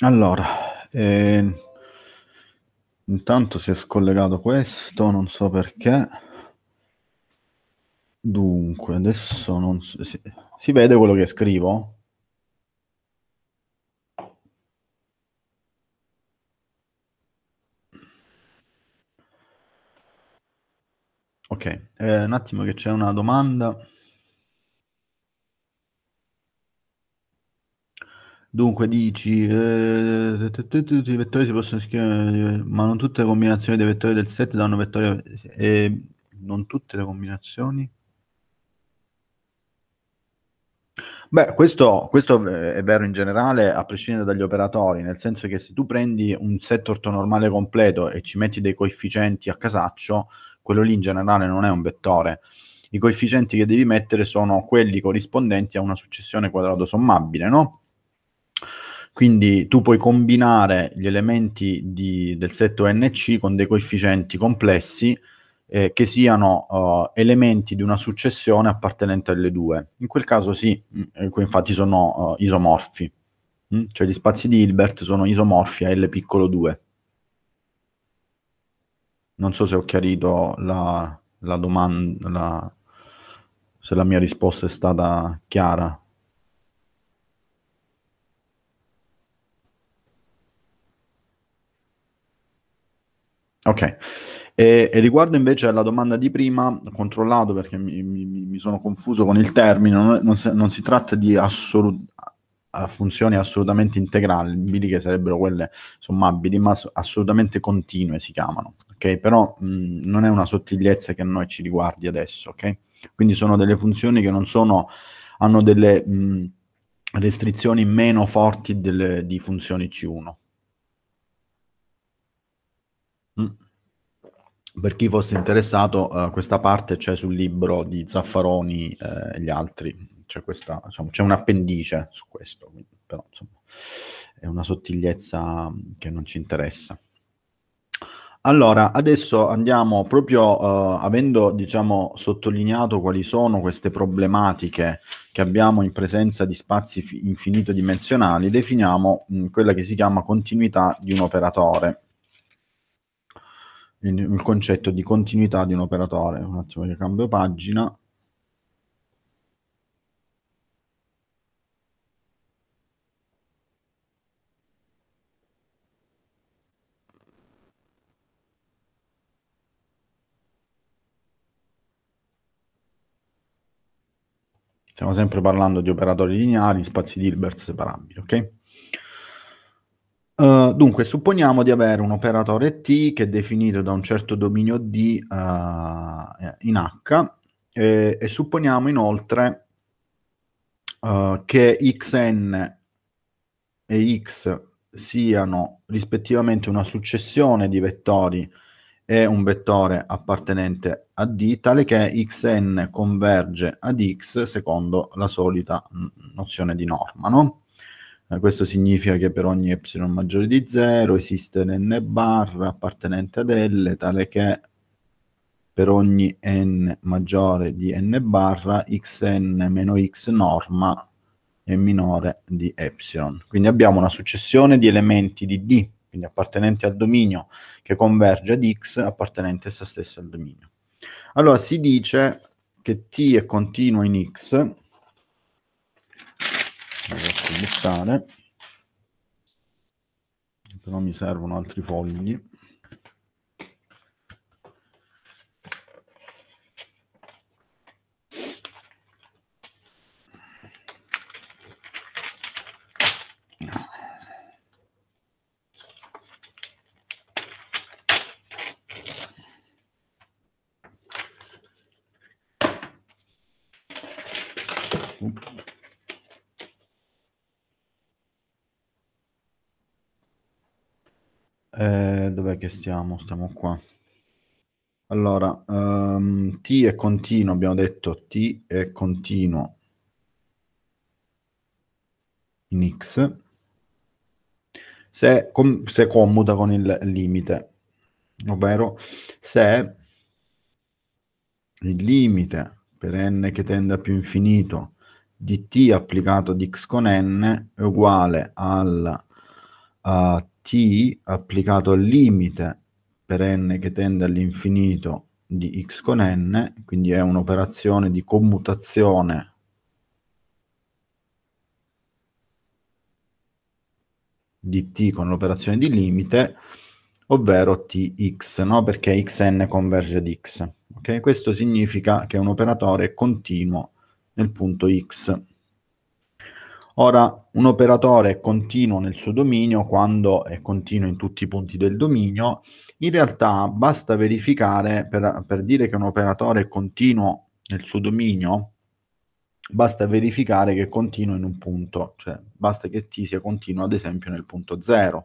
Allora, eh, intanto si è scollegato questo, non so perché. Dunque, adesso non so, si, si vede quello che scrivo? Ok, eh, un attimo che c'è una domanda. Dunque dici, eh, i vettori si possono scrivere, ma non tutte le combinazioni dei vettori del set danno vettori, eh, non tutte le combinazioni? Beh, questo, questo, è vero in generale a prescindere dagli operatori, nel senso che se tu prendi un set ortonormale completo e ci metti dei coefficienti a casaccio, quello lì in generale non è un vettore. I coefficienti che devi mettere sono quelli corrispondenti a una successione quadrato sommabile, no? Quindi tu puoi combinare gli elementi di, del set ONC con dei coefficienti complessi eh, che siano uh, elementi di una successione appartenente alle due. In quel caso sì, mm, infatti sono uh, isomorfi? Mm? cioè gli spazi di Hilbert sono isomorfi a L piccolo 2. Non so se ho chiarito la, la domanda, se la mia risposta è stata chiara. Ok, e, e, riguardo invece alla domanda di prima, controllato perché mi, mi, mi sono confuso con il termine, non, non, si, non si, tratta di assolut, funzioni assolutamente integrali, che sarebbero quelle sommabili, ma assolutamente continue si chiamano, ok? Però mh, non è una sottigliezza che a noi ci riguardi adesso, ok? Quindi sono delle funzioni che non sono, hanno delle mh, restrizioni meno forti delle, di funzioni C1. Mm. Per chi fosse interessato, uh, questa parte c'è sul libro di Zaffaroni eh, e gli altri, c'è, questa, diciamo, c'è un su questo, però insomma è una sottigliezza che non ci interessa. Allora, adesso andiamo proprio uh, avendo diciamo, sottolineato quali sono queste problematiche che abbiamo in presenza di spazi fi- infinitodimensionali, definiamo mh, quella che si chiama continuità di un operatore il, il concetto di continuità di un operatore. Un attimo che cambio pagina. Stiamo sempre parlando di operatori lineari, spazi di Hilbert separabili, ok? Uh, dunque, supponiamo di avere un operatore T che è definito da un certo dominio D uh, in H e, e supponiamo inoltre uh, che xn e x siano rispettivamente una successione di vettori e un vettore appartenente a D, tale che xn converge ad x secondo la solita nozione di norma, no? Eh, questo significa che per ogni epsilon maggiore di 0 esiste n barra appartenente ad L, tale che per ogni n maggiore di n barra xn meno x norma è minore di epsilon. Quindi abbiamo una successione di elementi di D, quindi appartenenti al dominio, che converge ad x appartenente essa stessa al dominio. Allora si dice che t è continuo in x, posso buttare. Però mi servono altri fogli Eh, dov'è che stiamo? Stiamo qua. Allora, um, T è continuo, abbiamo detto T è continuo in X se, com, se commuta con il limite, ovvero se il limite per n che tende a più infinito di t applicato ad x con n è uguale al a t applicato al limite per n che tende all'infinito di x con n, quindi è un'operazione di commutazione di t con l'operazione di limite, ovvero tx, no? perché xn converge ad x. Okay? Questo significa che un operatore è continuo nel punto x. Ora, un operatore è continuo nel suo dominio quando è continuo in tutti i punti del dominio. In realtà basta verificare, per, per dire che un operatore è continuo nel suo dominio, basta verificare che è continuo in un punto, cioè basta che t sia continuo ad esempio nel punto 0.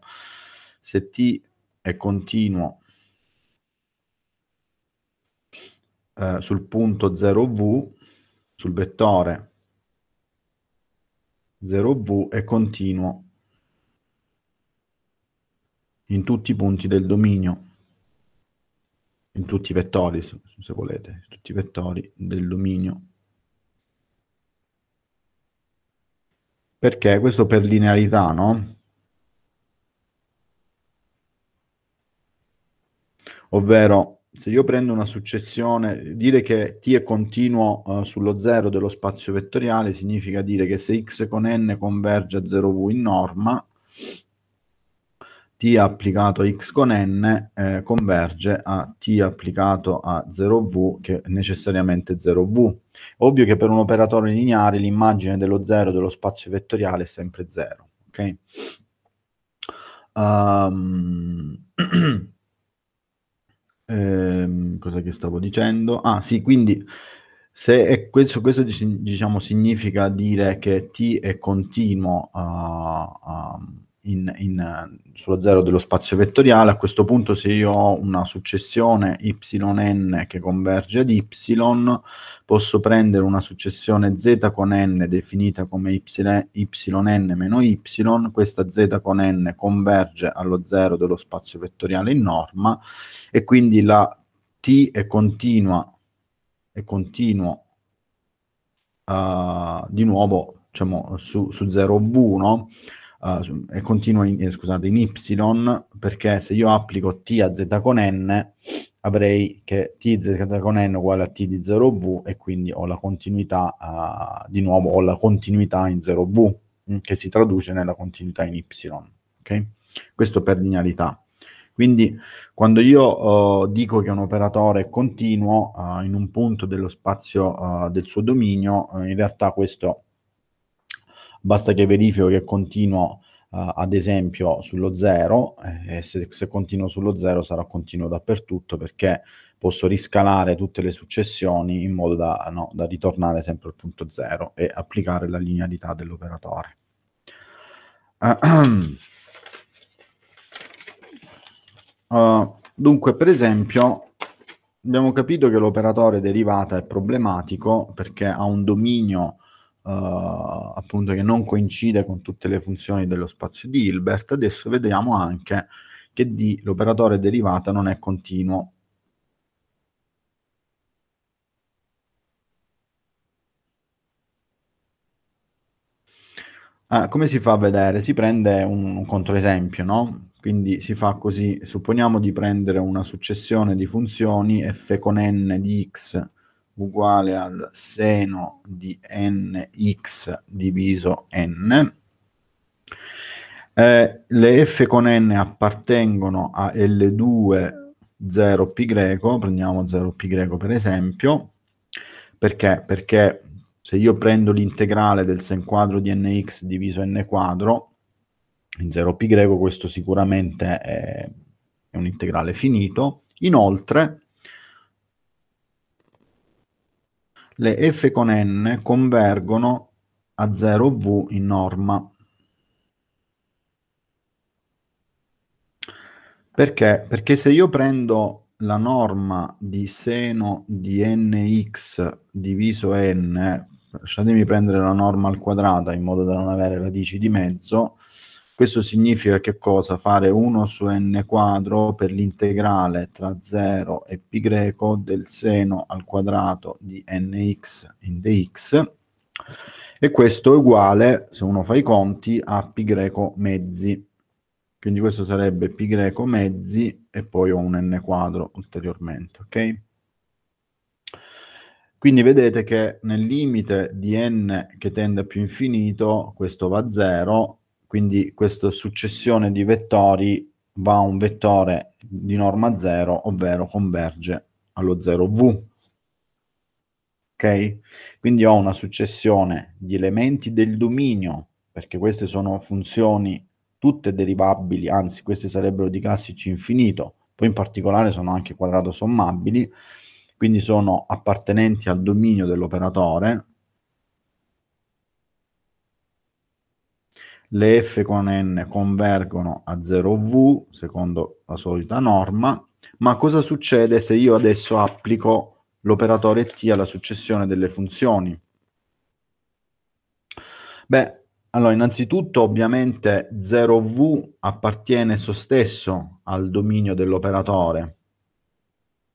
Se t è continuo eh, sul punto 0v, sul vettore 0v è continuo in tutti i punti del dominio, in tutti i vettori, se volete, tutti i vettori del dominio. Perché? Questo per linearità, no? Ovvero, se io prendo una successione, dire che t è continuo uh, sullo zero dello spazio vettoriale significa dire che se x con n converge a 0v in norma, t applicato a x con n eh, converge a t applicato a 0v che è necessariamente 0v. Ovvio che per un operatore lineare l'immagine dello zero dello spazio vettoriale è sempre 0. Ok? Um, Ehm, cosa che stavo dicendo? Ah sì, quindi se questo, questo diciamo significa dire che t è continuo uh, in, in, sullo zero dello spazio vettoriale, a questo punto se io ho una successione yn che converge ad y, posso prendere una successione z con n definita come yn meno y, questa z con n converge allo zero dello spazio vettoriale in norma. E quindi la t è continua, è continuo uh, di nuovo diciamo, su, su 0v, no? Uh, e continua in, eh, scusate, in y, perché se io applico t a z con n, avrei che t z con n uguale a t di 0v e quindi ho la continuità, uh, di nuovo ho la continuità in 0v, mh, mm, che si traduce nella continuità in y. Okay? Questo per linearità. Quindi quando io uh, dico che un operatore è continuo uh, in un punto dello spazio uh, del suo dominio, in realtà questo basta che verifico che continuo ad esempio sullo 0 e se, se continuo sullo 0 sarà continuo dappertutto perché posso riscalare tutte le successioni in modo da, no, da ritornare sempre al punto 0 e applicare la linearità dell'operatore. Uh, dunque, per esempio, abbiamo capito che l'operatore derivata è problematico perché ha un dominio uh, appunto che non coincide con tutte le funzioni dello spazio di Hilbert. Adesso vediamo anche che D, l'operatore derivata, non è continuo. Ah, come si fa a vedere? Si prende un, un controesempio, no? Quindi si fa così, supponiamo di prendere una successione di funzioni f con n di x uguale al seno di nx diviso n. Eh, le f con n appartengono a L2 0π, prendiamo 0π per esempio, perché? Perché se io prendo l'integrale del sen quadro di nx diviso n quadro, in 0π questo sicuramente è, è un integrale finito. Inoltre, le f con n convergono a 0v in norma. Perché? Perché se io prendo la norma di seno di nx diviso n, lasciatemi prendere la norma al quadrato in modo da non avere radici di mezzo, questo significa che cosa? Fare 1 su n quadro per l'integrale tra 0 e π greco del seno al quadrato di nx in dx e questo è uguale, se uno fa i conti, a π greco mezzi. Quindi questo sarebbe pi greco mezzi e poi ho un n quadro ulteriormente, ok? Quindi vedete che nel limite di n che tende a più infinito, questo va a 0, quindi questa successione di vettori va a un vettore di norma 0, ovvero converge allo 0v. Ok? Quindi ho una successione di elementi del dominio, perché queste sono funzioni tutte derivabili, anzi queste sarebbero di classici infinito, poi in particolare sono anche quadrato sommabili, quindi sono appartenenti al dominio dell'operatore. Le f con n convergono a 0v, secondo la solita norma, ma cosa succede se io adesso applico l'operatore t alla successione delle funzioni? Beh, allora innanzitutto ovviamente 0v appartiene esso stesso al dominio dell'operatore,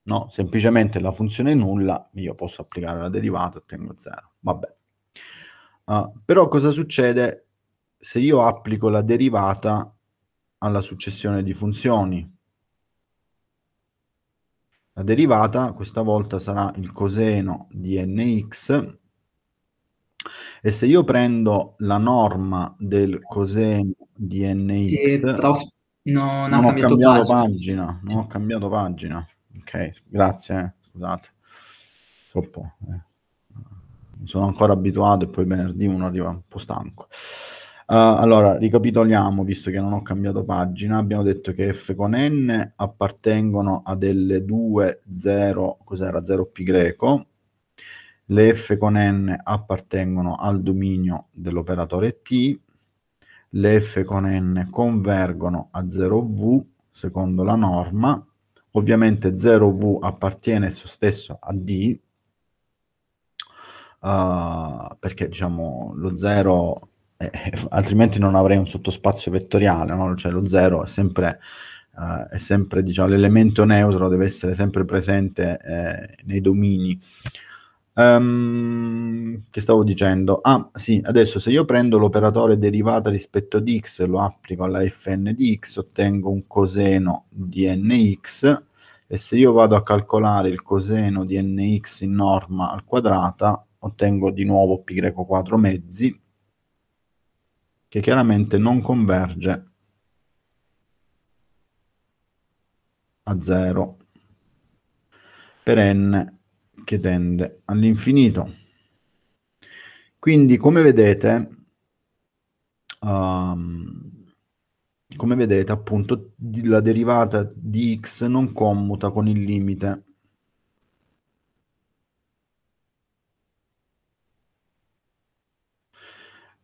no? Semplicemente la funzione nulla, io posso applicare la derivata, ottengo 0. Vabbè. Uh, però cosa succede se io applico la derivata alla successione di funzioni? La derivata questa volta sarà il coseno di nx e se io prendo la norma del coseno di nx... Eh, prof, non, non ho cambiato pagina. pagina. Non ho cambiato pagina. Ok, grazie, eh. scusate. Troppo. Eh. Mi sono ancora abituato e poi venerdì uno arriva un po' stanco. Uh, allora, ricapitoliamo, visto che non ho cambiato pagina, abbiamo detto che f con n appartengono a delle 2, 0, cos'era, 0 pi greco, le f con n appartengono al dominio dell'operatore t, le f con n convergono a 0v, secondo la norma, Ovviamente 0V appartiene esso stesso a D, uh, perché diciamo lo 0, eh, altrimenti non avrei un sottospazio vettoriale, no? cioè lo 0 è sempre, uh, è sempre diciamo, l'elemento neutro deve essere sempre presente eh, nei domini. Um, che stavo dicendo? Ah, sì, adesso se io prendo l'operatore derivata rispetto di x e lo applico alla fn di x, ottengo un coseno di nx e se io vado a calcolare il coseno di nx in norma al quadrata, ottengo di nuovo π greco 4 mezzi, che chiaramente non converge a 0 per n che tende all'infinito. Quindi, come vedete, um, come vedete, appunto, la derivata di x non commuta con il limite.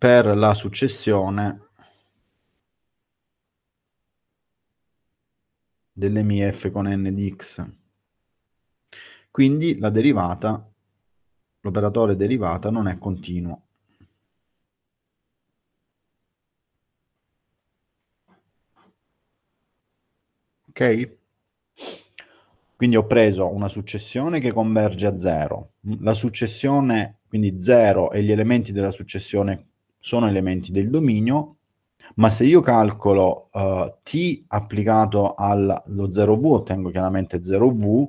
Per la successione delle mie f con n di x. Quindi la derivata, l'operatore derivata non è continuo. Ok? Quindi ho preso una successione che converge a 0. La successione, quindi 0 e gli elementi della successione sono elementi del dominio, ma se io calcolo uh, t applicato allo 0v ottengo chiaramente 0v,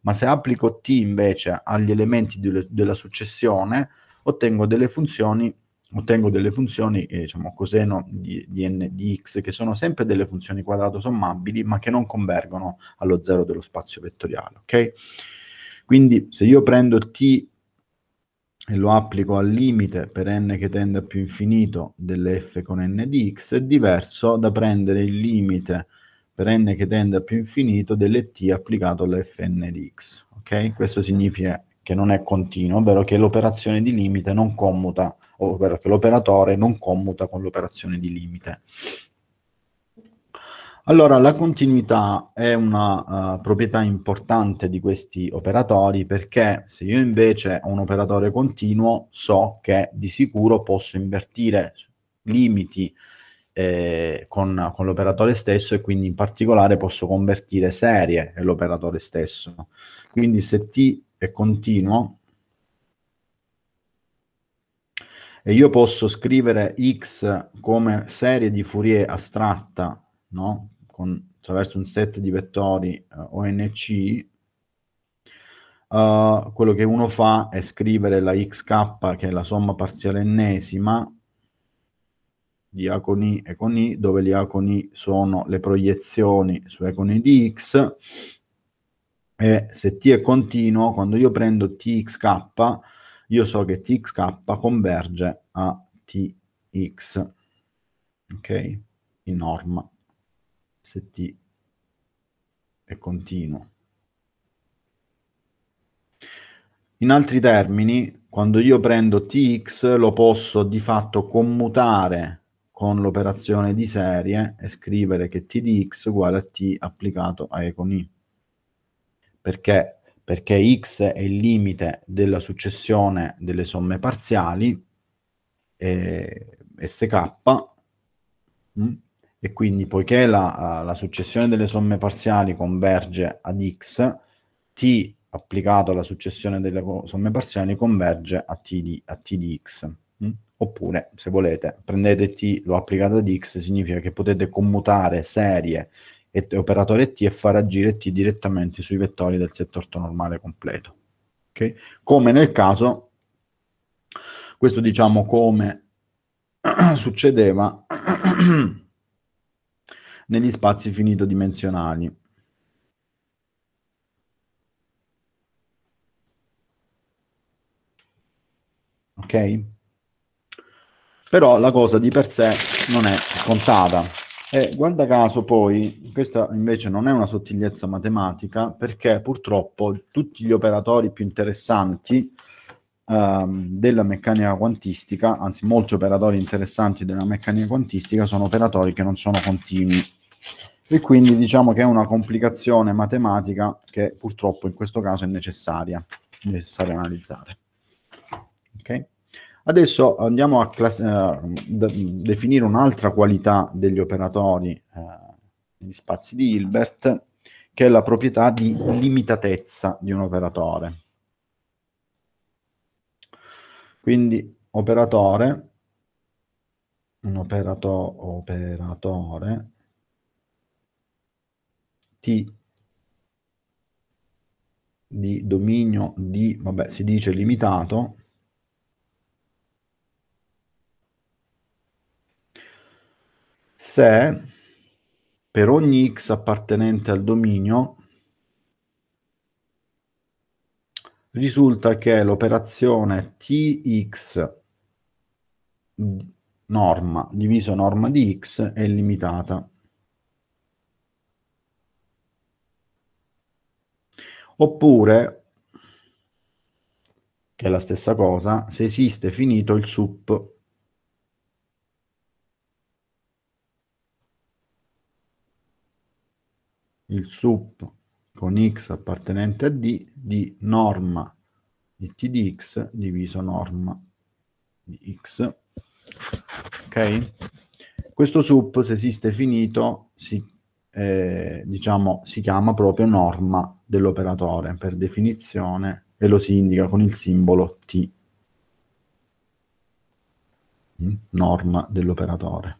ma se applico t invece agli elementi de- della successione ottengo delle funzioni ottengo delle funzioni, eh, diciamo, coseno di, di n di x, che sono sempre delle funzioni quadrato sommabili, ma che non convergono allo zero dello spazio vettoriale, ok? Quindi se io prendo t e lo applico al limite per n che tende a più infinito delle f con n di x, è diverso da prendere il limite per n che tende a più infinito delle t applicato alle fn di x, ok? Questo significa che non è continuo, ovvero che l'operazione di limite non commuta ovvero che l'operatore non commuta con l'operazione di limite. Allora, la continuità è una uh, proprietà importante di questi operatori perché se io invece ho un operatore continuo so che di sicuro posso invertire limiti eh, con, con l'operatore stesso e quindi in particolare posso convertire serie nell'operatore stesso. Quindi se t è continuo, e io posso scrivere x come serie di Fourier astratta no? Con, attraverso un set di vettori eh, ONC, uh, quello che uno fa è scrivere la xk, che è la somma parziale ennesima, di A con I e con I, dove gli A con I sono le proiezioni su E con I di X, e se T è continuo, quando io prendo Txk, io so che Txk converge a Tx, ok? In norma, se T è continuo. In altri termini, quando io prendo Tx lo posso di fatto commutare con l'operazione di serie e scrivere che t di x uguale a t applicato a e con i. Perché? Perché x è il limite della successione delle somme parziali, eh, sk, mh, mm, e quindi poiché la, la, successione delle somme parziali converge ad x, t applicato alla successione delle somme parziali converge a t di, a t di x. Mh? Oppure, se volete, prendete t, lo applicate ad x, significa che potete commutare serie e operatore t e far agire t direttamente sui vettori del setto ortonormale completo. Okay? Come nel caso, questo diciamo come succedeva negli spazi finito-dimensionali. Ok? Però la cosa di per sé non è scontata. E guarda caso poi, questa invece non è una sottigliezza matematica, perché purtroppo tutti gli operatori più interessanti ehm, della meccanica quantistica, anzi molti operatori interessanti della meccanica quantistica, sono operatori che non sono continui. E quindi diciamo che è una complicazione matematica che purtroppo in questo caso è necessaria, necessaria analizzare. Ok? Adesso andiamo a class- uh, d- definire un'altra qualità degli operatori uh, negli spazi di Hilbert, che è la proprietà di limitatezza di un operatore. Quindi operatore, un operato, operatore T di dominio di, vabbè, si dice limitato, se per ogni x appartenente al dominio risulta che l'operazione tx norma diviso norma di x è limitata. Oppure, che è la stessa cosa, se esiste finito il sup il sup con x appartenente a D di norma di t di x diviso norma di x. Ok? Questo sup, se esiste finito, si, eh, diciamo, si chiama proprio norma dell'operatore per definizione e lo si indica con il simbolo T. Mm? Norma dell'operatore.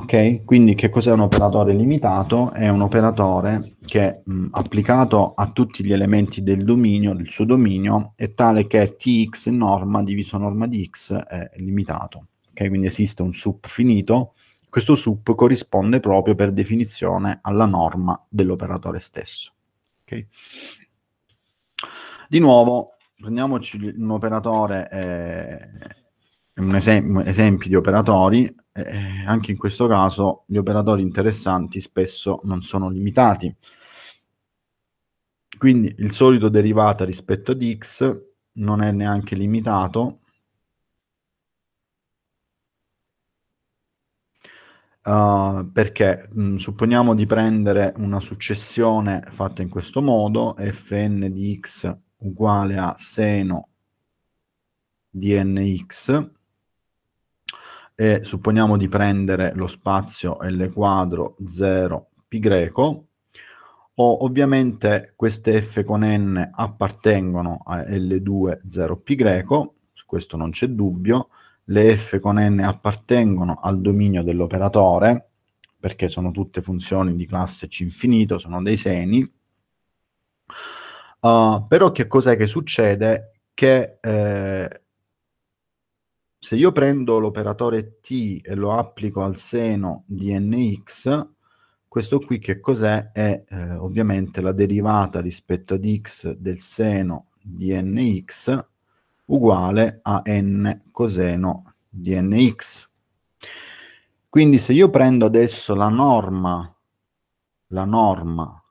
Ok? Quindi che cos'è un operatore limitato? È un operatore che mh, applicato a tutti gli elementi del dominio, del suo dominio, è tale che Tx norma diviso norma di x è limitato. Ok? Quindi esiste un sup finito, questo sup corrisponde proprio per definizione alla norma dell'operatore stesso. Ok? Di nuovo, prendiamoci un operatore, eh, esem- esempio di operatori, eh, anche in questo caso gli operatori interessanti spesso non sono limitati. Quindi il solito derivata rispetto ad x non è neanche limitato. Uh, perché mh, supponiamo di prendere una successione fatta in questo modo, fn di x uguale a seno di nx, e supponiamo di prendere lo spazio L quadro 0 pi greco, O, ovviamente queste f con n appartengono a L2 0π greco, su questo non c'è dubbio, le f con n appartengono al dominio dell'operatore, perché sono tutte funzioni di classe C infinito, sono dei seni. Uh, però che cos'è che succede? Che eh, se io prendo l'operatore t e lo applico al seno di nx, questo qui che cos'è? È eh, ovviamente la derivata rispetto ad x del seno di nx uguale a n coseno di nx. Quindi se io prendo adesso la norma, la norma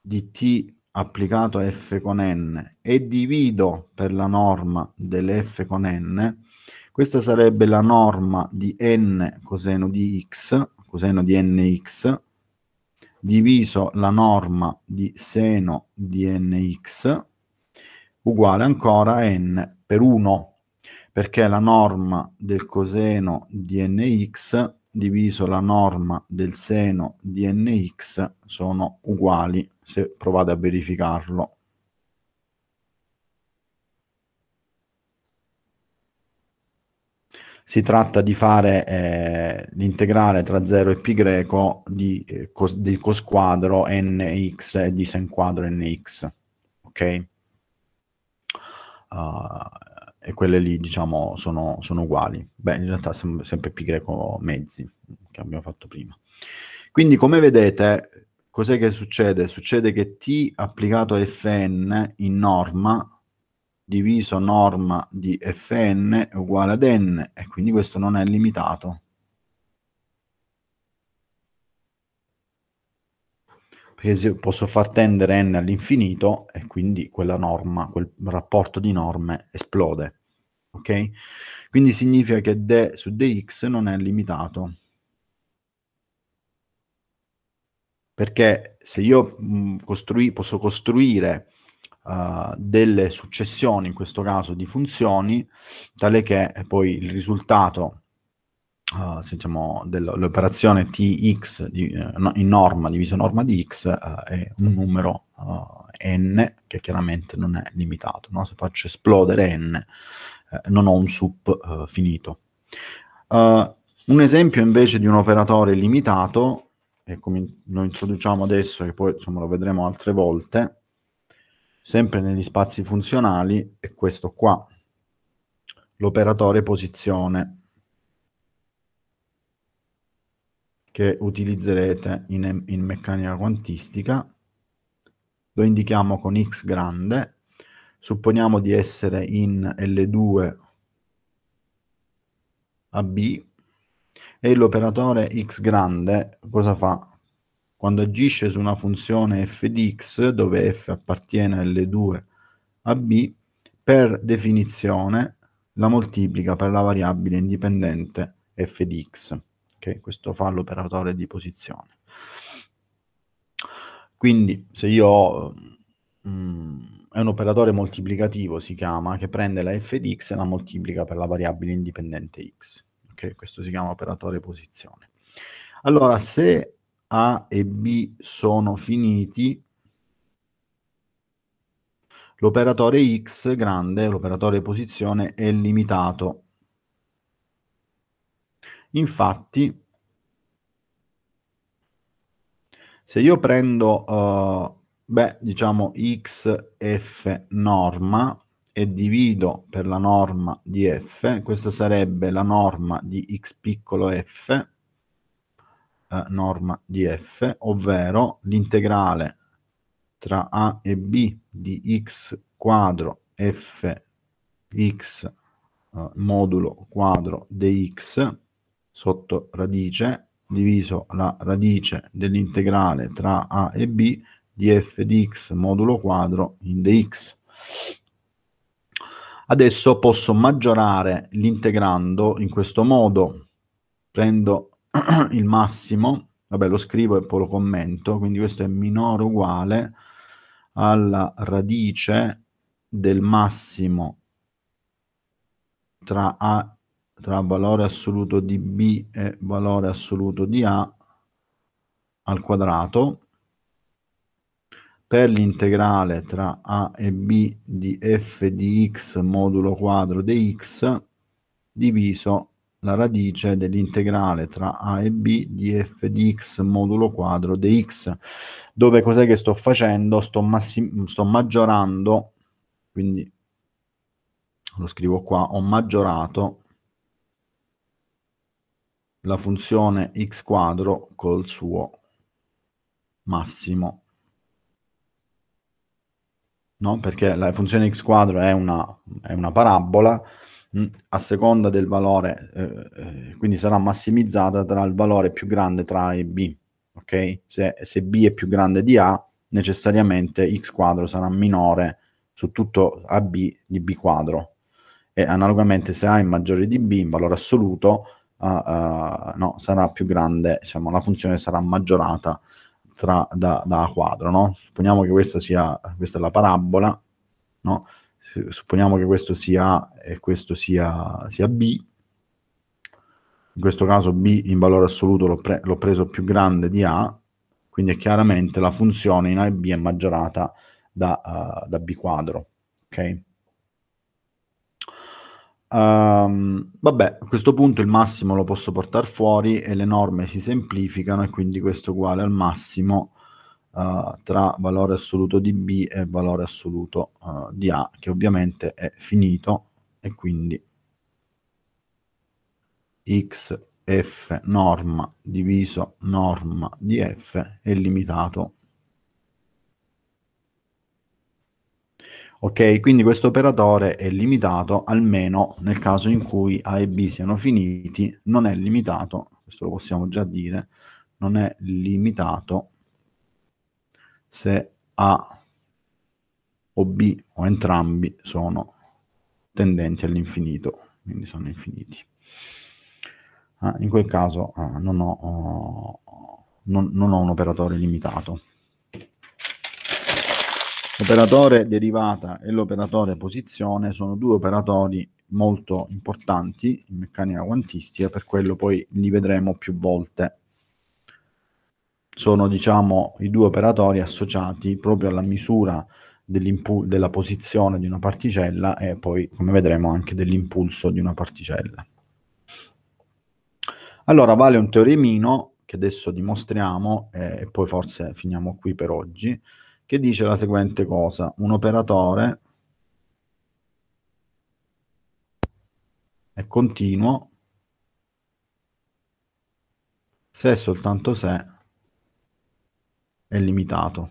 di t applicato a f con n e divido per la norma dell'f con n, questa sarebbe la norma di n coseno di x, coseno di nx, diviso la norma di seno di nx, uguale ancora a n per 1, perché la norma del coseno di nx diviso la norma del seno di nx sono uguali, se provate a verificarlo. Si tratta di fare eh, l'integrale tra 0 e pi greco di, eh, cos, di cosquadro nx e di sen quadro nx, ok? Uh, e quelle lì, diciamo, sono, sono uguali. Beh, in realtà sono sempre pi greco mezzi, che abbiamo fatto prima. Quindi, come vedete, cos'è che succede? Succede che t applicato a fn in norma diviso norma di fn uguale ad n e quindi questo non è limitato. Perché posso far tendere n all'infinito e quindi quella norma, quel rapporto di norme esplode. Ok? Quindi significa che d su dx non è limitato. Perché se io costrui, posso costruire uh, delle successioni, in questo caso di funzioni, tale che poi il risultato uh, diciamo, dell'operazione tx di, uh, in norma diviso norma di x è un numero n che chiaramente non è limitato. No? Se faccio esplodere n, eh, non ho un sup finito. un esempio invece di un operatore limitato, e come lo introduciamo adesso e poi insomma, lo vedremo altre volte, sempre negli spazi funzionali è questo qua, l'operatore posizione che utilizzerete in, in meccanica quantistica. Lo indichiamo con x grande, supponiamo di essere in L2 a B e l'operatore x grande cosa fa? Quando agisce su una funzione f di x, dove f appartiene alle 2 a b, per definizione la moltiplica per la variabile indipendente f di x. Okay? Questo fa l'operatore di posizione. Quindi se io ho... Mm, è un operatore moltiplicativo, si chiama, che prende la f di x e la moltiplica per la variabile indipendente x. Okay? Questo si chiama operatore posizione. Allora, se a e B sono finiti, l'operatore X grande, l'operatore posizione, è limitato. Infatti, se io prendo, uh, beh, diciamo xf norma e divido per la norma di f, questa sarebbe la norma di x piccolo f, eh, norma di f, ovvero l'integrale tra a e b di x quadro f x eh, modulo quadro dx sotto radice diviso la radice dell'integrale tra a e b di f di x modulo quadro in dx. Adesso posso maggiorare l'integrando in questo modo. Prendo il massimo, vabbè lo scrivo e poi lo commento, quindi questo è minore uguale alla radice del massimo tra A tra valore assoluto di B e valore assoluto di A al quadrato per l'integrale tra a e b di f di x modulo quadro di x diviso la radice dell'integrale tra a e b di f di x modulo quadro di x, dove cos'è che sto facendo? Sto, sto maggiorando, quindi lo scrivo qua, ho maggiorato la funzione x quadro col suo massimo. No? Perché la funzione x quadro è una, è una parabola mh, a seconda del valore, eh, eh, quindi sarà massimizzata tra il valore più grande tra A e B. Ok? Se, se B è più grande di A, necessariamente x quadro sarà minore su tutto AB di B quadro. E analogamente se A è maggiore di B in valore assoluto, uh, uh, no, sarà più grande, diciamo, la funzione sarà maggiorata tra, da, da A quadro. No? Supponiamo che questa sia questa è la parabola, no? Supponiamo che questo sia A e questo sia, sia B, in questo caso B in valore assoluto l'ho, pre- l'ho, preso più grande di A, quindi chiaramente la funzione in A e B è maggiorata da, uh, da B quadro. Ok? Um, vabbè, a questo punto il massimo lo posso portare fuori e le norme si semplificano e quindi questo è uguale al massimo uh, tra valore assoluto di B e valore assoluto uh, di A, che ovviamente è finito e quindi x f norma diviso norma di f è limitato. Ok, quindi questo operatore è limitato almeno nel caso in cui A e B siano finiti, non è limitato, questo lo possiamo già dire, non è limitato se A o B o entrambi sono tendenti all'infinito, quindi sono infiniti. Ah, in quel caso ah, non, ho, oh, non, non ho un operatore limitato. L'operatore derivata e l'operatore posizione sono due operatori molto importanti in meccanica quantistica, per quello poi li vedremo più volte sono diciamo i due operatori associati proprio alla misura della posizione di una particella e poi come vedremo anche dell'impulso di una particella. Allora vale un teoremino che adesso dimostriamo eh, e poi forse finiamo qui per oggi che dice la seguente cosa un operatore è continuo se e soltanto se è limitato.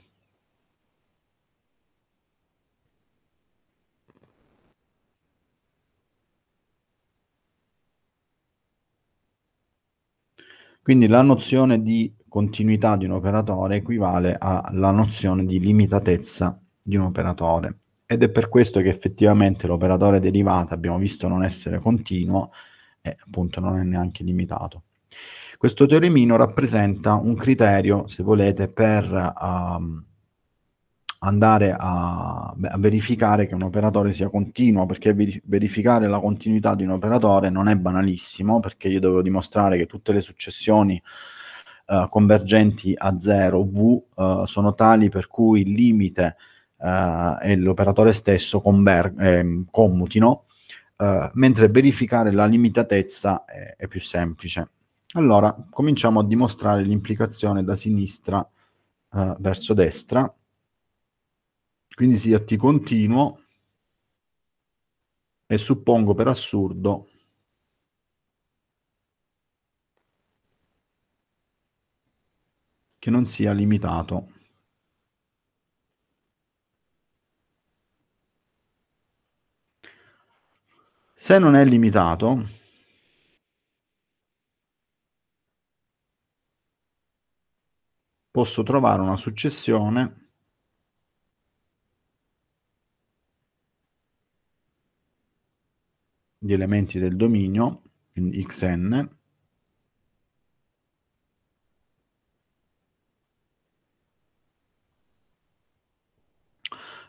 Quindi la nozione di continuità di un operatore equivale alla nozione di limitatezza di un operatore ed è per questo che effettivamente l'operatore derivato abbiamo visto non essere continuo e appunto non è neanche limitato. Questo teoremino rappresenta un criterio, se volete, per uh, andare a, a, verificare che un operatore sia continuo, perché verificare la continuità di un operatore non è banalissimo, perché io devo dimostrare che tutte le successioni uh, convergenti a 0 V uh, sono tali per cui il limite uh, e l'operatore stesso conver- eh, commutino, mentre verificare la limitatezza è, è più semplice. Allora, cominciamo a dimostrare l'implicazione da sinistra uh, verso destra. Quindi sia T continuo e suppongo per assurdo che non sia limitato. Se non è limitato, posso trovare una successione. Di elementi del dominio, quindi xn,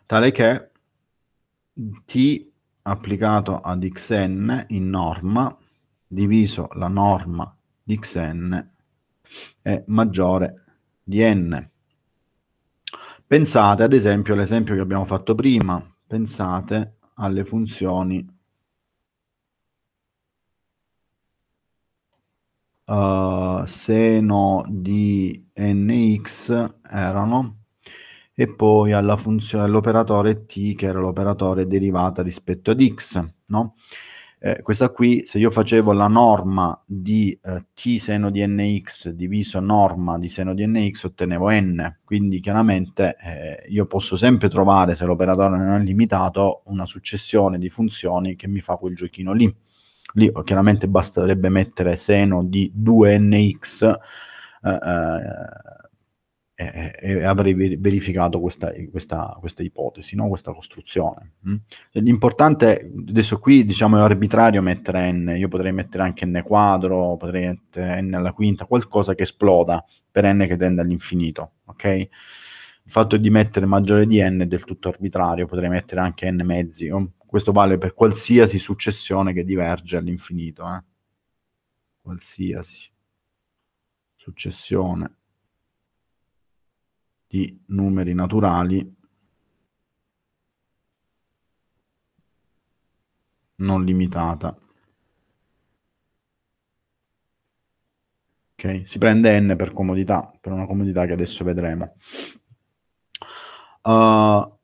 tale che t applicato ad xn in norma diviso la norma di xn è maggiore di n. Pensate ad esempio all'esempio che abbiamo fatto prima, pensate alle funzioni uh, seno di nx erano e poi alla funzione dell'operatore t che era l'operatore derivata rispetto ad x, no? Eh, questa qui, se io facevo la norma di eh, t seno di nx diviso norma di seno di nx, ottenevo n. Quindi chiaramente eh, io posso sempre trovare, se l'operatore non è limitato, una successione di funzioni che mi fa quel giochino lì. Lì chiaramente basterebbe mettere seno di 2nx eh, eh e, e avrei verificato questa, questa, questa ipotesi, no? questa costruzione. Mm? L'importante, adesso qui diciamo è arbitrario mettere n, io potrei mettere anche n quadro, potrei mettere n alla quinta, qualcosa che esploda per n che tende all'infinito, ok? Il fatto di mettere maggiore di n è del tutto arbitrario, potrei mettere anche n mezzi, questo vale per qualsiasi successione che diverge all'infinito, eh? qualsiasi successione di numeri naturali non limitata. Ok, si prende n per comodità, per una comodità che adesso vedremo. Uh,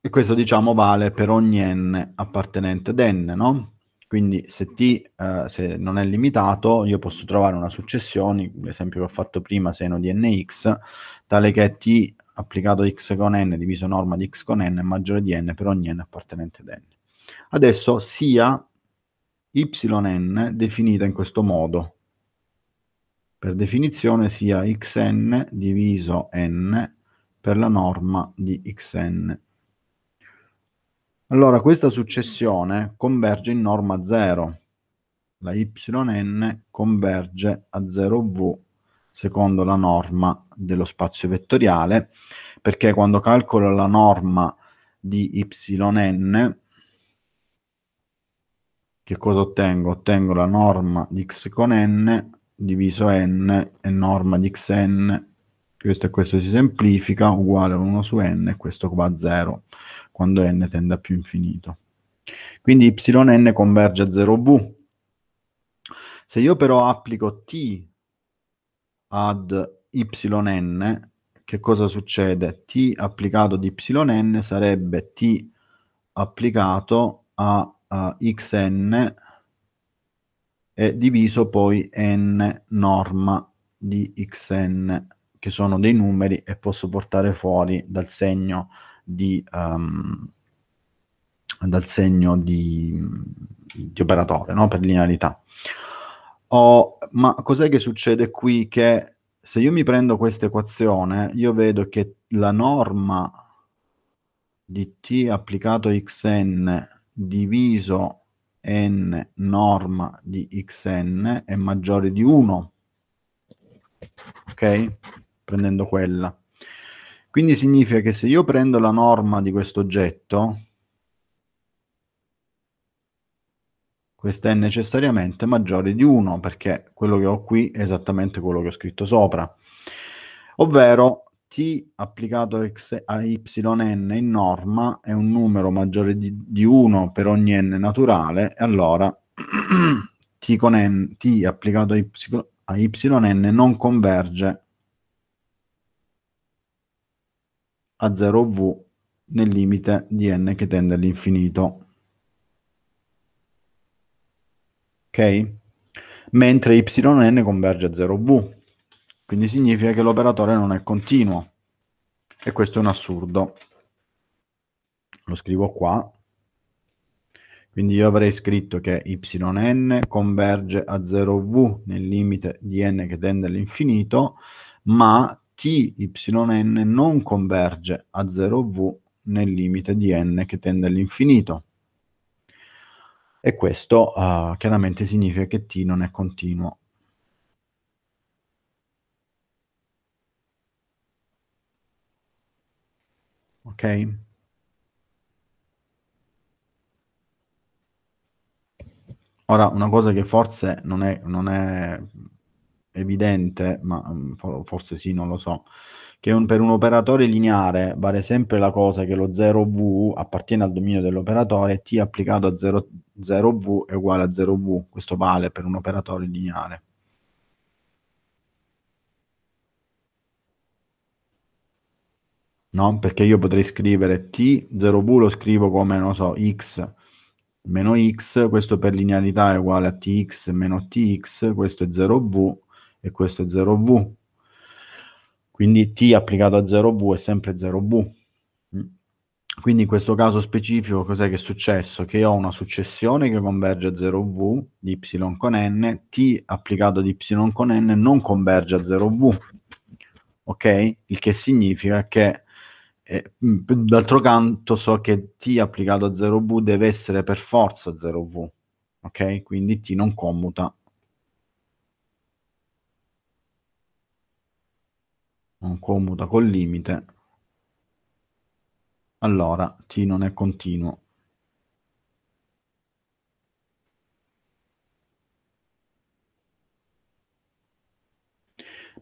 e questo diciamo vale per ogni n appartenente ad n, no? Quindi se t eh, se non è limitato, io posso trovare una successione, l'esempio che ho fatto prima, seno di nx, tale che t applicato x con n diviso norma di x con n è maggiore di n per ogni n appartenente ad n. Adesso sia yn definita in questo modo. Per definizione sia xn diviso n per la norma di xn allora questa successione converge in norma 0. La yn converge a 0v secondo la norma dello spazio vettoriale, perché quando calcolo la norma di yn, che cosa ottengo? Ottengo la norma di x con n diviso n e norma di xn, questo e questo si semplifica, uguale a 1 su n e questo va a 0 quando n tende a più infinito. Quindi yn converge a 0v. Se io però applico t ad yn, che cosa succede? t applicato ad yn sarebbe t applicato a, a xn e diviso poi n norma di xn, che sono dei numeri e posso portare fuori dal segno di, um, dal segno di, di operatore, no? per linearità. Oh, ma cos'è che succede qui? Che se io mi prendo questa equazione, io vedo che la norma di t applicato a xn diviso n norma di xn è maggiore di 1. Ok? Prendendo quella. Quindi significa che se io prendo la norma di questo oggetto, questa è necessariamente maggiore di 1, perché quello che ho qui è esattamente quello che ho scritto sopra. Ovvero t applicato a yn in norma è un numero maggiore di, di 1 per ogni n naturale, e allora t, con n, t applicato a yn non converge a 0v nel limite di n che tende all'infinito. Ok? Mentre yn converge a 0v. Quindi significa che l'operatore non è continuo. E questo è un assurdo. Lo scrivo qua. Quindi io avrei scritto che yn converge a 0v nel limite di n che tende all'infinito, ma T-yn non converge a 0v nel limite di n che tende all'infinito. E questo uh, chiaramente significa che t non è continuo. Ok? Ora, una cosa che forse non è, non è evidente, ma mm, forse sì, non lo so, che un, per un operatore lineare vale sempre la cosa che lo 0V appartiene al dominio dell'operatore e T applicato a 0, 0V è uguale a 0V. Questo vale per un operatore lineare. No? Perché io potrei scrivere T 0V lo scrivo come, non so, x meno x, questo per linearità è uguale a tx meno tx, questo è 0v e questo è 0v. Quindi t applicato a 0v è sempre 0v. Quindi in questo caso specifico cos'è che è successo? Che ho una successione che converge a 0v di y con n, t applicato ad y con n non converge a 0v. Ok? Il che significa che eh, d'altro canto so che t applicato a 0v deve essere per forza 0v. Ok? Quindi t non commuta non commuta col limite, allora t non è continuo.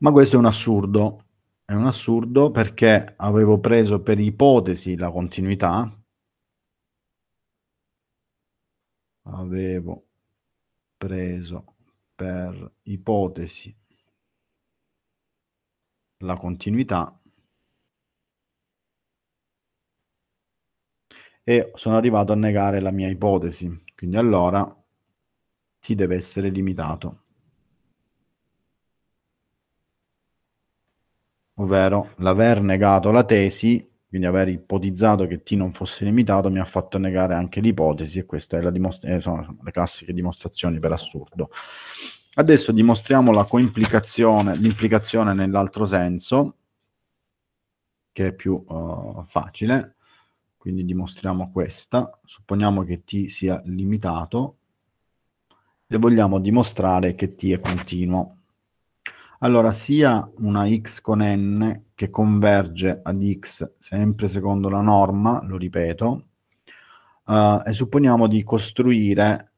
Ma questo è un assurdo. È un assurdo perché avevo preso per ipotesi la continuità. Avevo preso per ipotesi la continuità e sono arrivato a negare la mia ipotesi. Quindi allora ti deve essere limitato. Ovvero l'aver negato la tesi, quindi aver ipotizzato che T non fosse limitato, mi ha fatto negare anche l'ipotesi e queste eh, sono le classiche dimostrazioni per assurdo. Adesso dimostriamo la coimplicazione, l'implicazione nell'altro senso, che è più uh, facile. Quindi dimostriamo questa. Supponiamo che t sia limitato e vogliamo dimostrare che t è continuo. Allora, sia una x con n che converge ad x sempre secondo la norma, lo ripeto, uh, e supponiamo di costruire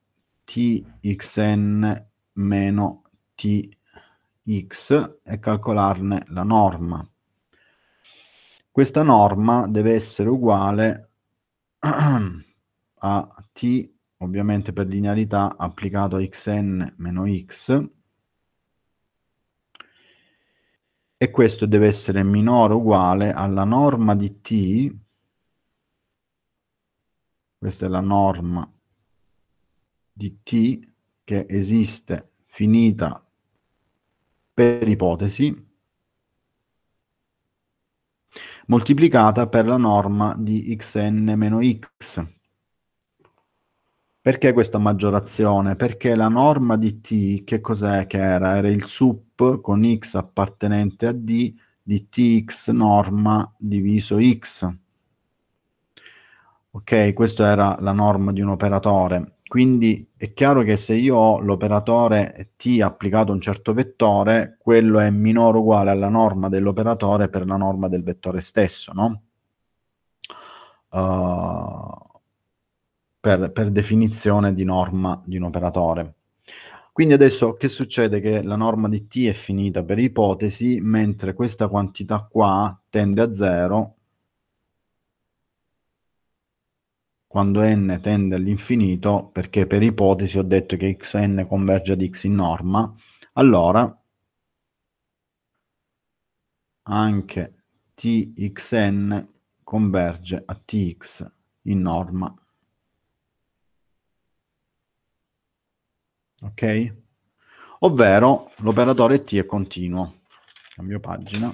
txn meno tx e calcolarne la norma. Questa norma deve essere uguale a t, ovviamente per linearità, applicato a xn meno x, e questo deve essere minore o uguale alla norma di t, questa è la norma di t, che esiste finita per ipotesi moltiplicata per la norma di xn meno x. Perché questa maggiorazione? Perché la norma di t, che cos'è che era? Era il sup con x appartenente a d di tx norma diviso x. Ok, questa era la norma di un operatore. Quindi è chiaro che se io ho l'operatore t applicato a un certo vettore, quello è minore o uguale alla norma dell'operatore per la norma del vettore stesso, no? Uh, per, per definizione di norma di un operatore. Quindi adesso che succede? Che la norma di t è finita per ipotesi, mentre questa quantità qua tende a zero quando n tende all'infinito, perché per ipotesi ho detto che xn converge ad x in norma, allora anche txn converge a tx in norma. Ok? Ovvero l'operatore t è continuo. Cambio pagina.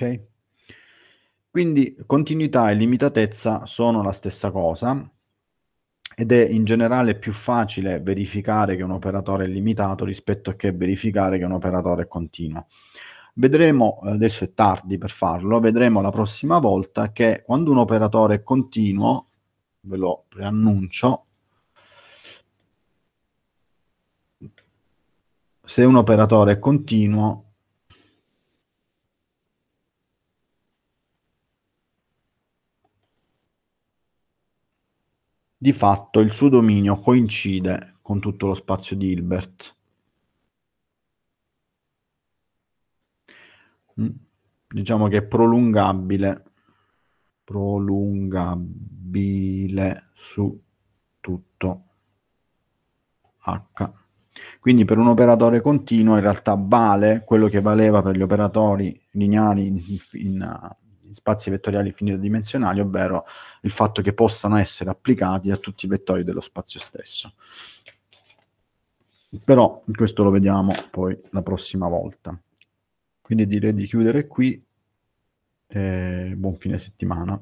Ok? Quindi continuità e limitatezza sono la stessa cosa ed è in generale più facile verificare che un operatore è limitato rispetto a che verificare che un operatore è continuo. Vedremo, adesso è tardi per farlo, vedremo la prossima volta che quando un operatore è continuo, ve lo preannuncio, se un operatore è continuo di fatto il suo dominio coincide con tutto lo spazio di Hilbert. Mm. Diciamo che è prolungabile, prolungabile su tutto H. Quindi per un operatore continuo in realtà vale quello che valeva per gli operatori lineari in, in, in spazi vettoriali infinitodimensionali, ovvero il fatto che possano essere applicati a tutti i vettori dello spazio stesso. Però questo lo vediamo poi la prossima volta. Quindi direi di chiudere qui. Eh, buon fine settimana.